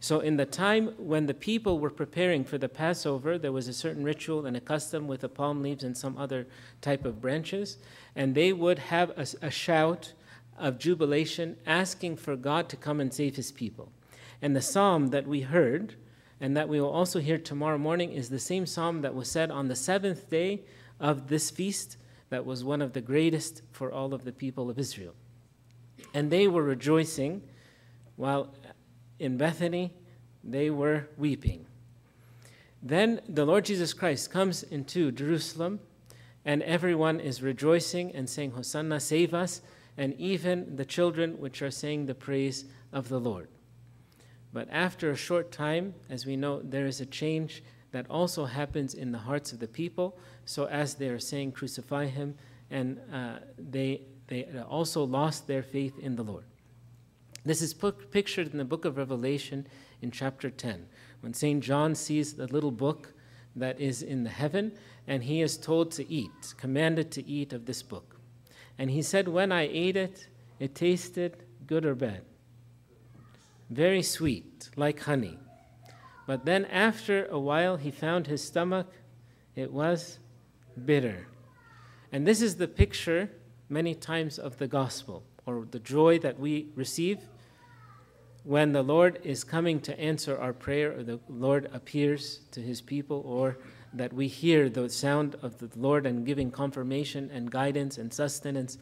[SPEAKER 2] So, in the time when the people were preparing for the Passover, there was a certain ritual and a custom with the palm leaves and some other type of branches, and they would have a, a shout of jubilation asking for God to come and save his people. And the psalm that we heard, and that we will also hear tomorrow morning, is the same psalm that was said on the seventh day of this feast that was one of the greatest for all of the people of Israel. And they were rejoicing, while in Bethany they were weeping. Then the Lord Jesus Christ comes into Jerusalem, and everyone is rejoicing and saying, Hosanna, save us, and even the children which are saying the praise of the Lord. But after a short time, as we know, there is a change that also happens in the hearts of the people. So as they are saying, Crucify him, and uh, they, they also lost their faith in the Lord. This is pictured in the book of Revelation in chapter 10, when St. John sees the little book that is in the heaven, and he is told to eat, commanded to eat of this book. And he said, When I ate it, it tasted good or bad? Very sweet, like honey. But then after a while, he found his stomach, it was bitter. And this is the picture many times of the gospel, or the joy that we receive when the Lord is coming to answer our prayer, or the Lord appears to his people, or that we hear the sound of the Lord and giving confirmation and guidance and sustenance.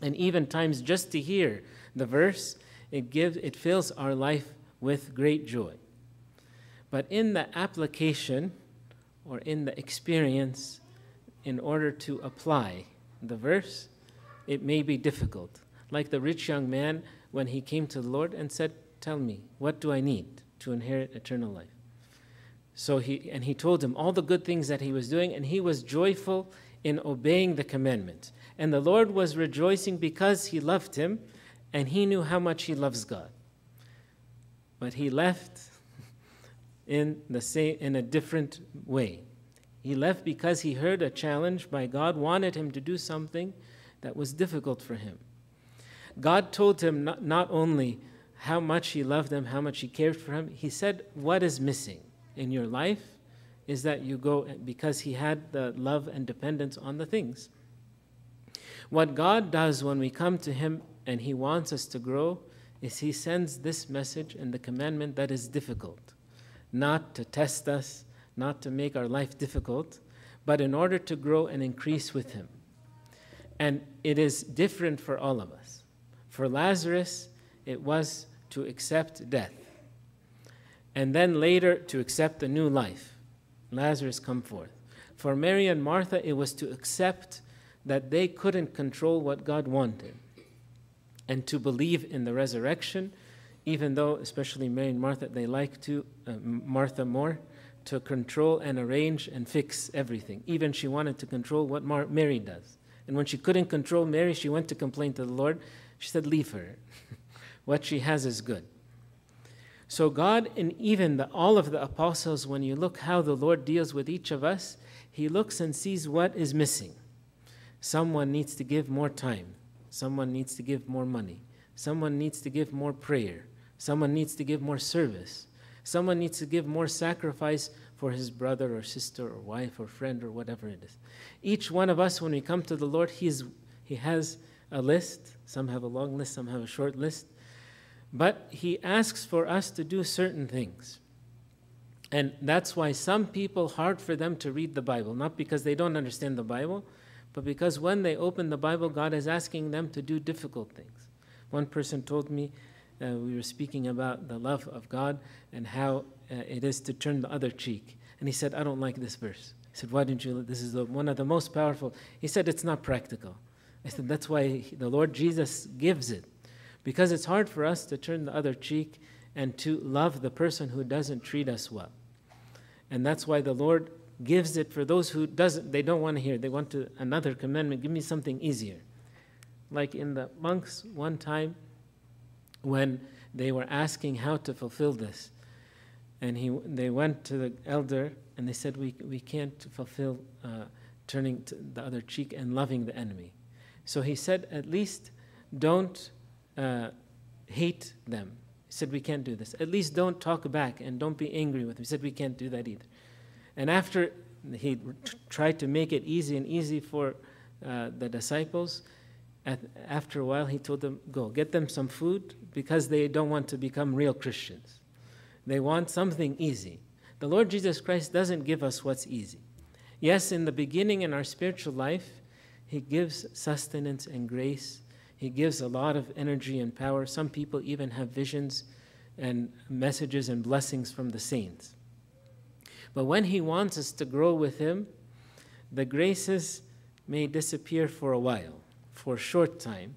[SPEAKER 2] And even times just to hear the verse, it gives it fills our life with great joy. But in the application or in the experience, in order to apply the verse, it may be difficult. Like the rich young man when he came to the Lord and said, Tell me, what do I need to inherit eternal life? So he and he told him all the good things that he was doing, and he was joyful in obeying the commandment. And the Lord was rejoicing because he loved him, and he knew how much he loves God. But he left in the same in a different way. He left because he heard a challenge by God, wanted him to do something that was difficult for him. God told him not, not only how much he loved him, how much he cared for him, he said, What is missing in your life is that you go, because he had the love and dependence on the things. What God does when we come to him and he wants us to grow is he sends this message and the commandment that is difficult, not to test us, not to make our life difficult, but in order to grow and increase with him. And it is different for all of us. For Lazarus, it was to accept death. And then later to accept a new life. Lazarus come forth. For Mary and Martha, it was to accept that they couldn't control what God wanted and to believe in the resurrection, even though, especially Mary and Martha, they like to, uh, Martha more, to control and arrange and fix everything. Even she wanted to control what Mar- Mary does. And when she couldn't control Mary, she went to complain to the Lord. She said, Leave her. what she has is good. So, God, and even the, all of the apostles, when you look how the Lord deals with each of us, He looks and sees what is missing. Someone needs to give more time. Someone needs to give more money. Someone needs to give more prayer. Someone needs to give more service. Someone needs to give more sacrifice for his brother or sister or wife or friend or whatever it is. Each one of us, when we come to the Lord, he's, he has a list. Some have a long list, some have a short list. But he asks for us to do certain things. And that's why some people, hard for them to read the Bible, not because they don't understand the Bible, but because when they open the Bible, God is asking them to do difficult things. One person told me, uh, we were speaking about the love of God and how uh, it is to turn the other cheek. And he said, I don't like this verse. I said, Why didn't you? This is the, one of the most powerful. He said, It's not practical. I said, That's why the Lord Jesus gives it. Because it's hard for us to turn the other cheek and to love the person who doesn't treat us well. And that's why the Lord gives it for those who doesn't they don't want to hear. They want to another commandment. Give me something easier. Like in the monks one time when they were asking how to fulfill this. And he, they went to the elder and they said, We, we can't fulfill uh, turning the other cheek and loving the enemy. So he said, At least don't uh, hate them. He said, We can't do this. At least don't talk back and don't be angry with them. He said, We can't do that either. And after he tried to make it easy and easy for uh, the disciples, at, after a while he told them, Go, get them some food because they don't want to become real Christians. They want something easy. The Lord Jesus Christ doesn't give us what's easy. Yes, in the beginning in our spiritual life, He gives sustenance and grace. He gives a lot of energy and power. Some people even have visions and messages and blessings from the saints. But when He wants us to grow with Him, the graces may disappear for a while, for a short time,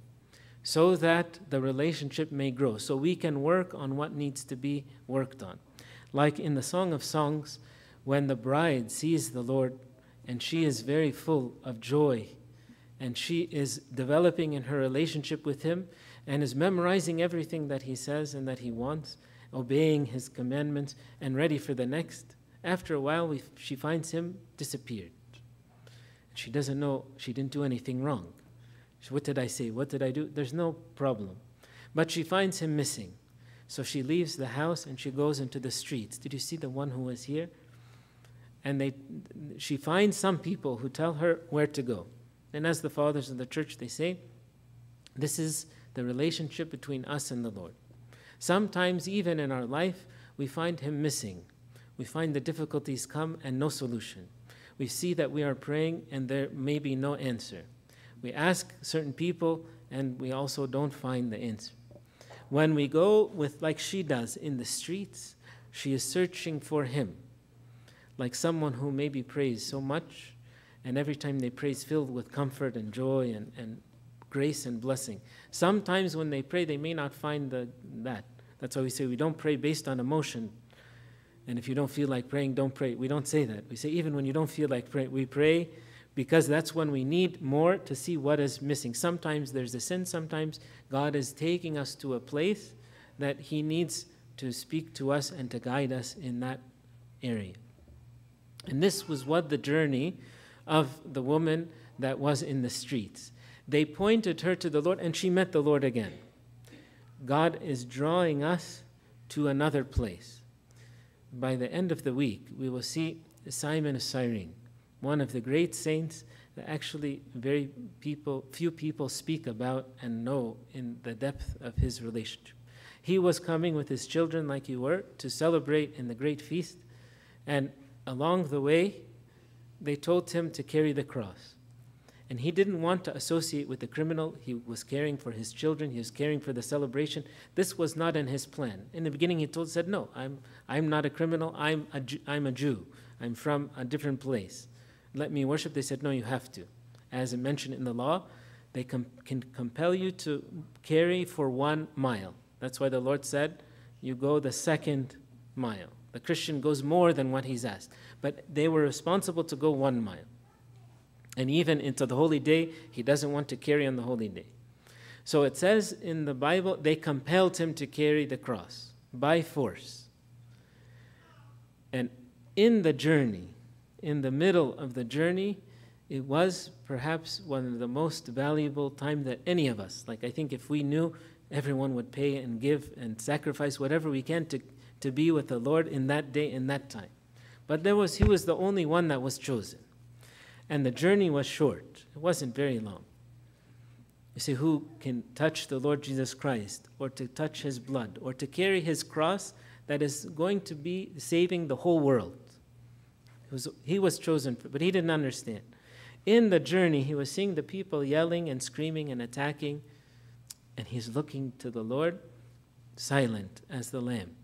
[SPEAKER 2] so that the relationship may grow, so we can work on what needs to be worked on. Like in the Song of Songs, when the bride sees the Lord and she is very full of joy and she is developing in her relationship with Him and is memorizing everything that He says and that He wants, obeying His commandments, and ready for the next. After a while, we, she finds Him disappeared. She doesn't know she didn't do anything wrong. What did I say? What did I do? There's no problem. But she finds him missing. So she leaves the house and she goes into the streets. Did you see the one who was here? And they, she finds some people who tell her where to go. And as the fathers of the church, they say, this is the relationship between us and the Lord. Sometimes, even in our life, we find Him missing. We find the difficulties come and no solution. We see that we are praying and there may be no answer. We ask certain people and we also don't find the answer. When we go with, like she does, in the streets, she is searching for Him. Like someone who maybe prays so much, and every time they pray is filled with comfort and joy and, and grace and blessing. Sometimes when they pray, they may not find the, that. That's why we say we don't pray based on emotion. And if you don't feel like praying, don't pray. We don't say that. We say even when you don't feel like praying, we pray because that's when we need more to see what is missing. Sometimes there's a sin, sometimes God is taking us to a place that He needs to speak to us and to guide us in that area. And this was what the journey of the woman that was in the streets. They pointed her to the Lord, and she met the Lord again. God is drawing us to another place. By the end of the week, we will see Simon of Cyrene, one of the great saints that actually very people, few people speak about and know in the depth of his relationship. He was coming with his children, like you were, to celebrate in the great feast, and along the way, they told him to carry the cross. And he didn't want to associate with the criminal. He was caring for his children. He was caring for the celebration. This was not in his plan. In the beginning, he told, said, "No, I'm, I'm not a criminal. I'm a, I'm a Jew. I'm from a different place. Let me worship." They said, "No, you have to." As mentioned in the law, they com- can compel you to carry for one mile. That's why the Lord said, "You go the second mile." The Christian goes more than what he's asked, but they were responsible to go one mile. And even into the holy day, he doesn't want to carry on the holy day. So it says in the Bible, they compelled him to carry the cross by force. And in the journey, in the middle of the journey, it was perhaps one of the most valuable time that any of us, like I think if we knew, everyone would pay and give and sacrifice whatever we can to, to be with the Lord in that day, in that time. But there was, he was the only one that was chosen. And the journey was short, it wasn't very long. You see, who can touch the Lord Jesus Christ, or to touch his blood, or to carry his cross that is going to be saving the whole world? Was, he was chosen, for, but he didn't understand. In the journey, he was seeing the people yelling and screaming and attacking, and he's looking to the Lord, silent as the lamb.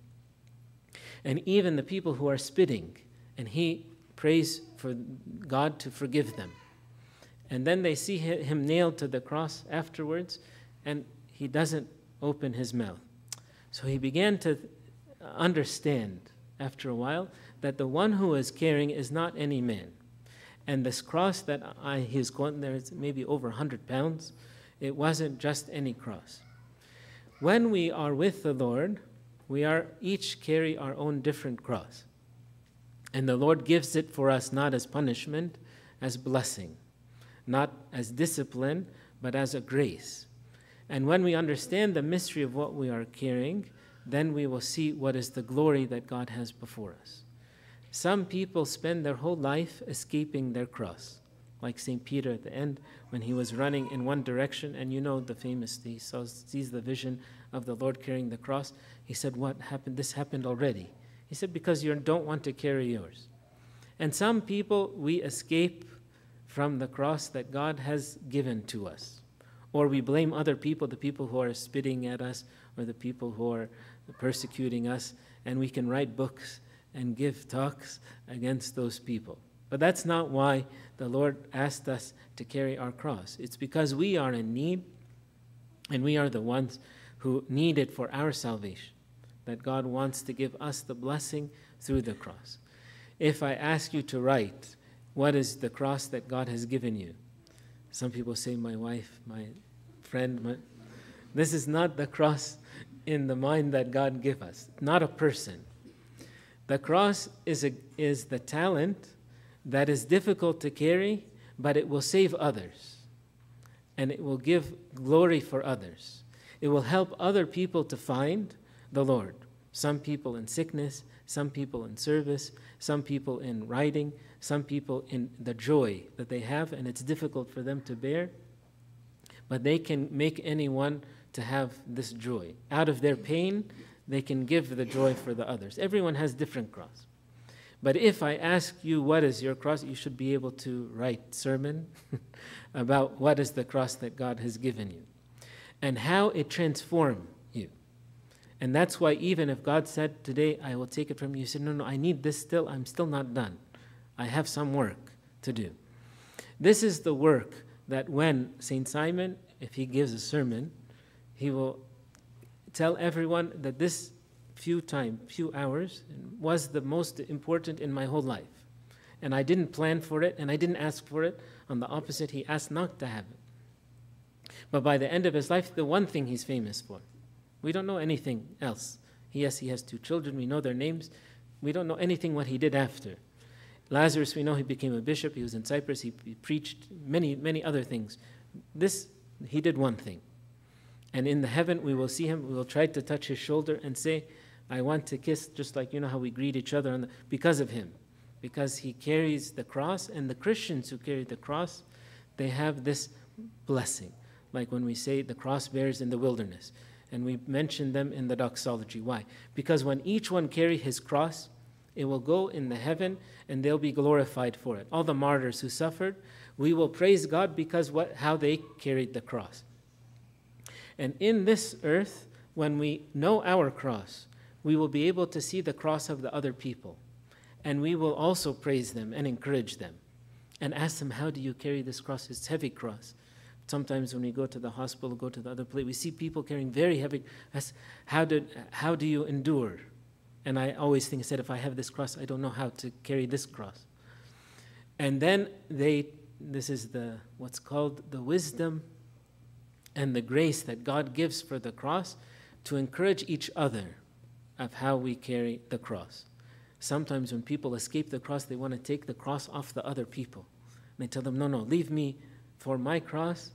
[SPEAKER 2] And even the people who are spitting, and he prays for God to forgive them. And then they see him nailed to the cross afterwards, and he doesn't open his mouth. So he began to understand after a while that the one who is carrying is not any man. And this cross that I, he's going there is maybe over 100 pounds. It wasn't just any cross. When we are with the Lord, we are each carry our own different cross. And the Lord gives it for us not as punishment, as blessing, not as discipline, but as a grace. And when we understand the mystery of what we are carrying, then we will see what is the glory that God has before us. Some people spend their whole life escaping their cross, like St. Peter at the end when he was running in one direction, and you know the famous, he saw, sees the vision of the Lord carrying the cross. He said, What happened? This happened already. He said, Because you don't want to carry yours. And some people, we escape from the cross that God has given to us. Or we blame other people, the people who are spitting at us, or the people who are persecuting us, and we can write books and give talks against those people. But that's not why the Lord asked us to carry our cross. It's because we are in need, and we are the ones who need it for our salvation, that God wants to give us the blessing through the cross. If I ask you to write, what is the cross that God has given you? Some people say, my wife, my friend. My... This is not the cross in the mind that God gave us, not a person. The cross is, a, is the talent that is difficult to carry, but it will save others. And it will give glory for others. It will help other people to find the Lord. Some people in sickness, some people in service, some people in writing, some people in the joy that they have, and it's difficult for them to bear. But they can make anyone to have this joy. Out of their pain, they can give the joy for the others. Everyone has different cross. But if I ask you what is your cross, you should be able to write sermon about what is the cross that God has given you and how it transformed you. And that's why even if God said today I will take it from you, you said no no I need this still I'm still not done. I have some work to do. This is the work that when St. Simon if he gives a sermon he will tell everyone that this few time, few hours was the most important in my whole life. And I didn't plan for it and I didn't ask for it. On the opposite, he asked not to have it. But by the end of his life, the one thing he's famous for. We don't know anything else. Yes, he has two children, we know their names. We don't know anything what he did after. Lazarus, we know he became a bishop, he was in Cyprus, he, he preached many, many other things. This, he did one thing. And in the heaven, we will see him, we will try to touch his shoulder and say, I want to kiss, just like you know how we greet each other the, because of him. Because he carries the cross, and the Christians who carry the cross, they have this blessing. Like when we say the cross bears in the wilderness. And we mention them in the doxology. Why? Because when each one carry his cross, it will go in the heaven and they'll be glorified for it. All the martyrs who suffered, we will praise God because what how they carried the cross. And in this earth, when we know our cross, we will be able to see the cross of the other people. And we will also praise them and encourage them and ask them, How do you carry this cross? It's heavy cross. Sometimes when we go to the hospital, go to the other place, we see people carrying very heavy. How, did, how do you endure? And I always think, I said, if I have this cross, I don't know how to carry this cross. And then they, this is the what's called the wisdom and the grace that God gives for the cross to encourage each other of how we carry the cross. Sometimes when people escape the cross, they want to take the cross off the other people. And they tell them, no, no, leave me for my cross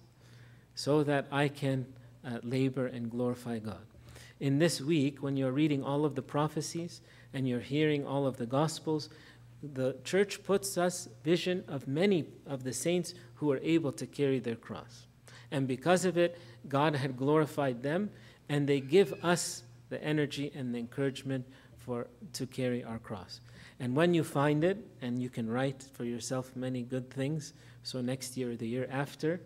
[SPEAKER 2] so that I can uh, labor and glorify God. In this week, when you're reading all of the prophecies and you're hearing all of the gospels, the church puts us vision of many of the saints who are able to carry their cross. And because of it, God had glorified them, and they give us the energy and the encouragement for to carry our cross. And when you find it, and you can write for yourself many good things, so next year or the year after,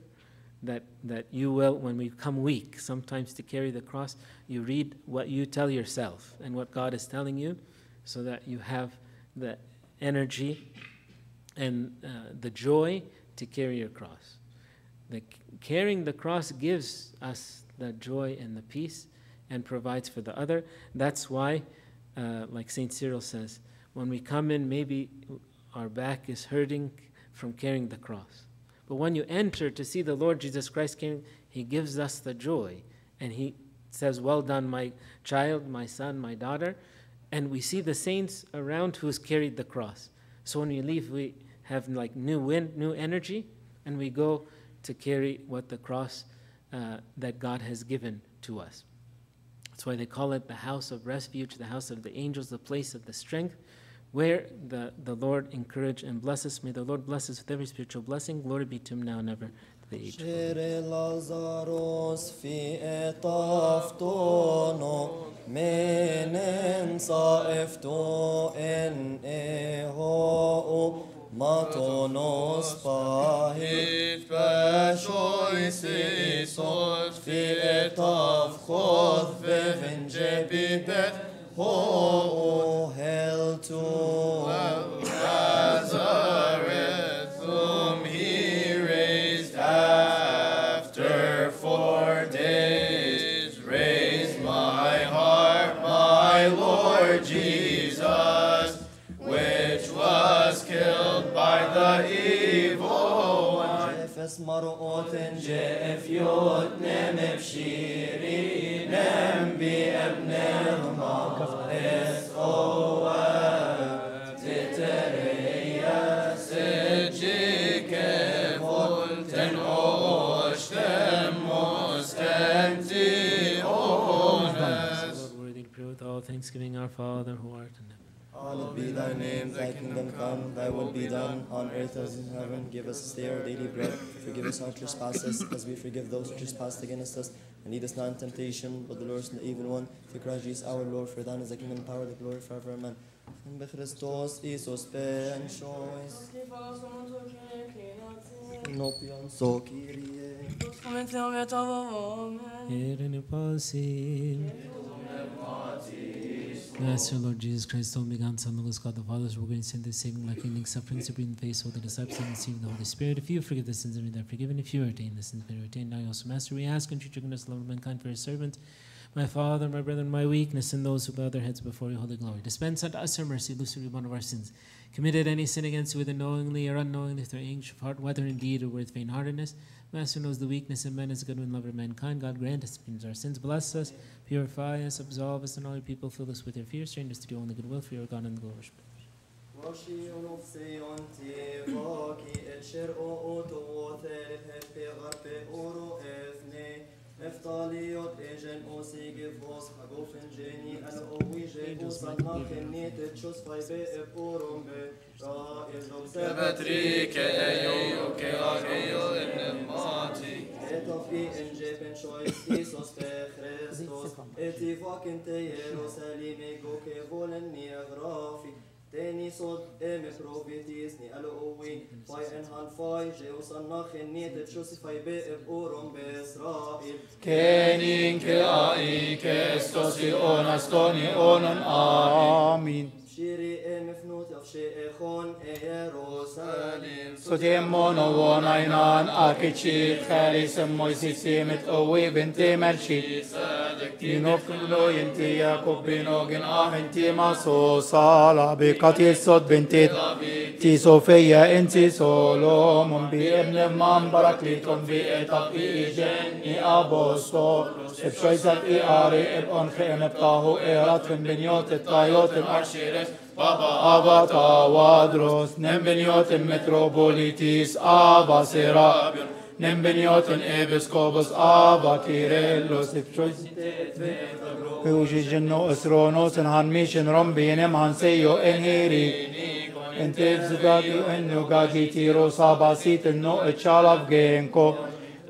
[SPEAKER 2] that, that you will, when we come weak, sometimes to carry the cross, you read what you tell yourself and what God is telling you, so that you have the energy and uh, the joy to carry your cross. The, carrying the cross gives us the joy and the peace and provides for the other. That's why, uh, like St. Cyril says, when we come in, maybe our back is hurting from carrying the cross. But when you enter to see the Lord Jesus Christ came, He gives us the joy. And He says, Well done, my child, my son, my daughter. And we see the saints around who's carried the cross. So when we leave, we have like new wind, new energy, and we go to carry what the cross uh, that God has given to us. That's why they call it the house of refuge, the house of the angels, the place of the strength, where the, the Lord encourage and bless us. May the Lord bless us with every spiritual blessing. Glory be to him now and ever to the age.
[SPEAKER 1] شير لازاروس في اطافتونو من صائفتو ان اهو Matonos pahit peshois isos Filet avchod vehenje bibet ho
[SPEAKER 2] ohel tu Father who art in heaven.
[SPEAKER 1] Hallowed be thy name, thy kingdom come, thy will be done, on earth as in heaven. Give us this day our daily bread. Forgive us our trespasses, as we forgive those who trespass against us. And lead us not in temptation, but deliver us from the evil one. Through Christ Jesus our Lord, for thine is the kingdom, power, the glory forever. Amen. And by Christos, Isos, ben choice. Nopion, so Kyrie.
[SPEAKER 2] Irene Pasim. Master Lord Jesus Christ, only begotten Son, the God the Father, going to send this saving, life, healing, suffering, supreme face, of the disciples, and receive the Holy Spirit. If you forgive the sins of me, they're forgiven. If you retain the sins, they're retained. Now, also, Master, we ask and treat your goodness, love, of mankind for your servant, my Father, my brethren, my weakness, and those who bow their heads before your holy glory. Dispense unto us your mercy, loose the one of our sins. Committed any sin against you, whether knowingly or unknowingly, through anguish of heart, whether indeed or with faint-heartedness. Master knows the weakness of men, is good and lover of mankind. God grant us our sins, bless us, purify us, absolve us, and all your people fill us with your fear, strangers to do only good will for your God and the glory.
[SPEAKER 1] Washi unofse onti vaki et shir o oto wothel hepe garpe Eftali jot e gjen o si ge vos Pa gofen gjeni el o ui gje Po sa ma kemni të qos fajbe e
[SPEAKER 6] porom be Ra e zom se
[SPEAKER 1] vetri ke e jo Ke agri jo e në mati E të fi e në gjepen qoj Isos pe Hrestos E ti vakin te Jerusalimi Go ke volen një grafi han fai je o sannachen nete chus faibe e porom be Israel
[SPEAKER 5] Kenin ke kestos i onastoni onon amin.
[SPEAKER 1] Shiri e mefnut af Kyrie emifnutavši echon Jerusalim. Sotim
[SPEAKER 5] mono won ainan akichi charis moisisi mit owi binti merchi. Tinok lo inti yakub binogin ahinti maso sala bikati sod binti. تي صوفيا انتي سولوم بي ابن مام براكليتون في اتقي جني ابوستو اب شويسة اي اري اب ان خيم ابتاهو ايرات فن بنيوت التايوت الارشيرس بابا ابا تاوادروس نم بنيوت متروبوليتيس ابا سيرابيون نم بنيوت ابسكوبس ابا كيريلوس اب شويسة اي اري اب ان خيم ابتاهو ايرات فن بنيوت التايوت الارشيرس بابا ابا تاوادروس نم بنيوت متروبوليتيس ابا سيرابيون نم بنيوت ابسكوبس ابا كيريلوس اب شويسة اي اري enheri En tevzgagi en nugagi tiro sabasit no echalav genko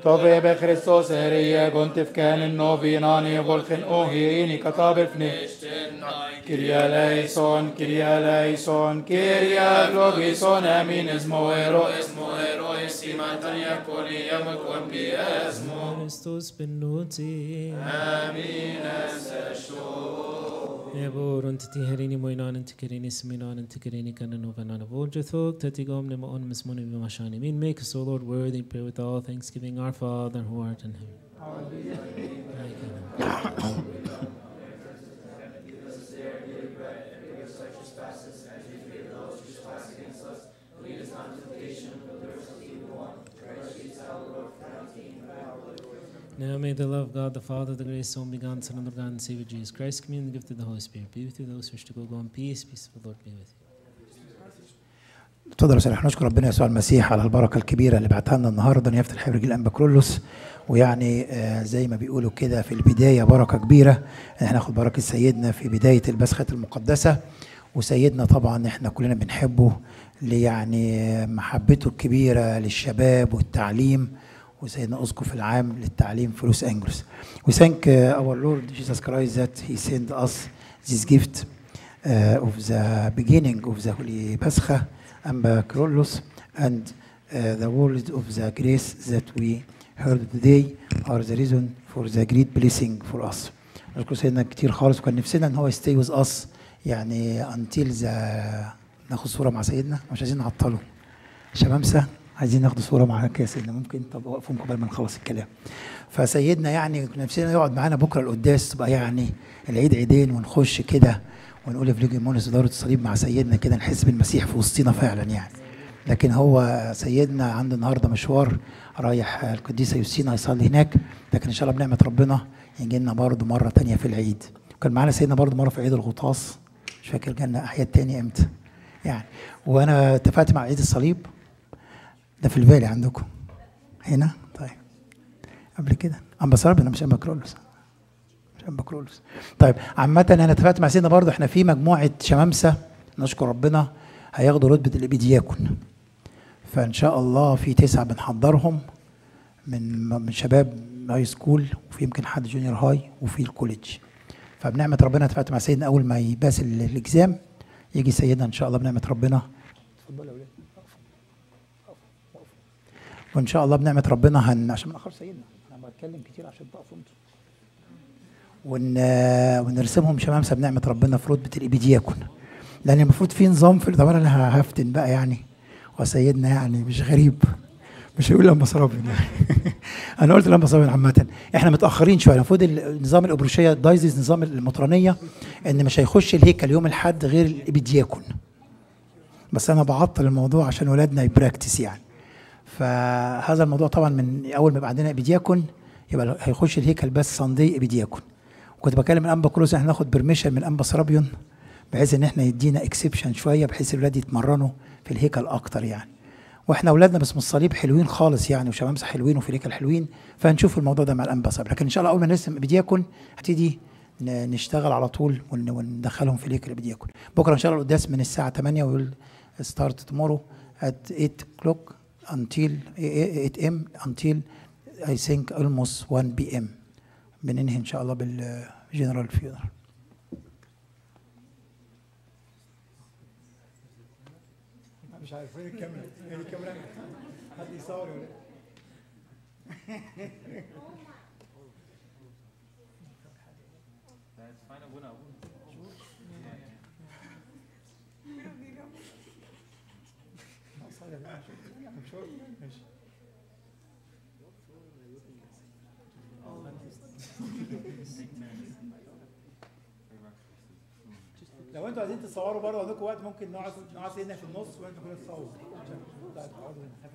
[SPEAKER 5] Tove be Christos erie gontif ken no vinani volken ohirini katabefni Kyrie eleison, Kyrie eleison, Kyrie logison, amin esmo ero, esmo ero, esimantania coliam quambi esmo.
[SPEAKER 2] Christus benoti.
[SPEAKER 5] Amin esesho.
[SPEAKER 2] Nebor und die Herini moinan und Tikirini seminan and Tikirini kanan ovanan of Oljathok, Tatigom nema on mismoni vimashani. Mean make us, O Lord, worthy, pray with all thanksgiving, our Father who art in heaven. Now may the love of God, the Father, the grace, only begotten Son of the God and Savior Jesus Christ, commune the gift of the Holy Spirit, be with you those who wish to go, go in peace, peace of the Lord be with you.
[SPEAKER 9] تفضل يا إحنا نشكر ربنا يسوع المسيح على البركة الكبيرة اللي بعتها لنا النهارده نيافه الحبر جيل الأنبا كرولوس. ويعني آه، زي ما بيقولوا كده في البداية بركة كبيرة إن إحنا ناخد بركة سيدنا في بداية البسخة المقدسة. وسيدنا طبعا إحنا كلنا بنحبه ليعني محبته الكبيرة للشباب والتعليم. وسيدنا اسقف العام للتعليم في لوس انجلوس. We thank uh, our Lord Jesus Christ that he sent us this gift uh, of the beginning of the Holy Pascha أنبا كرولوس and uh, the words of the grace that we heard today are the reason for the great blessing for us. نشكر سيدنا كتير خالص وكان نفسنا ان هو stay with us يعني until the ناخد صورة مع سيدنا مش عايزين نعطله شمامسة عايزين ناخد صورة مع يا سيدنا ممكن طب وقفهم قبل ما نخلص الكلام. فسيدنا يعني نفسنا يقعد معانا بكرة القداس تبقى يعني العيد عيدين ونخش كده ونقول فليجيمونس إدارة الصليب مع سيدنا كده نحس بالمسيح في وسطنا فعلا يعني. لكن هو سيدنا عنده النهارده مشوار رايح القديسة يوسينا يصلي هناك لكن إن شاء الله بنعمة ربنا يجي لنا برضه مرة تانية في العيد. كان معانا سيدنا برضه مرة في عيد الغطاس مش فاكر جالنا أحياء تاني إمتى يعني. وأنا اتفقت مع عيد الصليب ده في الفالي عندكم. هنا؟ طيب. قبل كده. امباسار أنا مش امباكرولوس مش امباكرولوس طيب عامة أنا اتفقت مع سيدنا برضه إحنا في مجموعة شمامسة نشكر ربنا هياخدوا رتبة الابيدياكون فإن شاء الله في تسعة بنحضرهم من من شباب هاي سكول وفي يمكن حد جونيور هاي وفي الكوليدج فبنعمة ربنا اتفقت مع سيدنا أول ما يباس ال- الاكزام يجي سيدنا إن شاء الله بنعمة ربنا. اتفضلوا يا وإن شاء الله بنعمة ربنا هن عشان ما نأخرش سيدنا. أنا بتكلم كتير عشان تقفوا أنتوا ون... ونرسمهم شمامسه بنعمه ربنا في رتبه الابيدياكون لأن المفروض في نظام في طبعا أنا هفتن بقى يعني. وسيدنا يعني مش غريب. مش هيقول لما صرابين أنا قلت لما صرابين عامة. إحنا متأخرين شوية. المفروض النظام الأبروشية الدايزيز نظام المطرانيه إن مش هيخش الهيكل يوم الأحد غير الابيدياكون بس أنا بعطل الموضوع عشان ولادنا يبراكتس يعني. فهذا الموضوع طبعا من أول ما يبقى عندنا إبيدياكون يبقى هيخش الهيكل بس صندي إبيدياكون. وكنت بكلم الأنبا كروز إحنا ناخد برميشن من أنبا سرابيون بحيث إن إحنا يدينا اكسبشن شوية بحيث الولاد يتمرنوا في الهيكل أكتر يعني. وإحنا أولادنا باسم الصليب حلوين خالص يعني وشمامسة حلوين وفي الهيكل حلوين فهنشوف الموضوع ده مع الأنبا سرابيون. لكن إن شاء الله أول ما نرسم إبيدياكون هتيجي ن- نشتغل على طول ون- وندخلهم في الهيكل إبيدياكون. بكرة إن شاء الله القداس من الساعة 8 ويقول start tomorrow at 8 o'clock. Until 8 am until I think almost 1 p.m. بننهي إن شاء الله بالجنرال فيور مش عارف فين الكاميرا؟ فين الكاميرا؟ حد يصور ولا؟ لو أنتوا عايزين تصوروا بره عندكم وقت ممكن نقعد نقعد هنا في النص وانتوا كلنا تصوروا تقعدوا هنا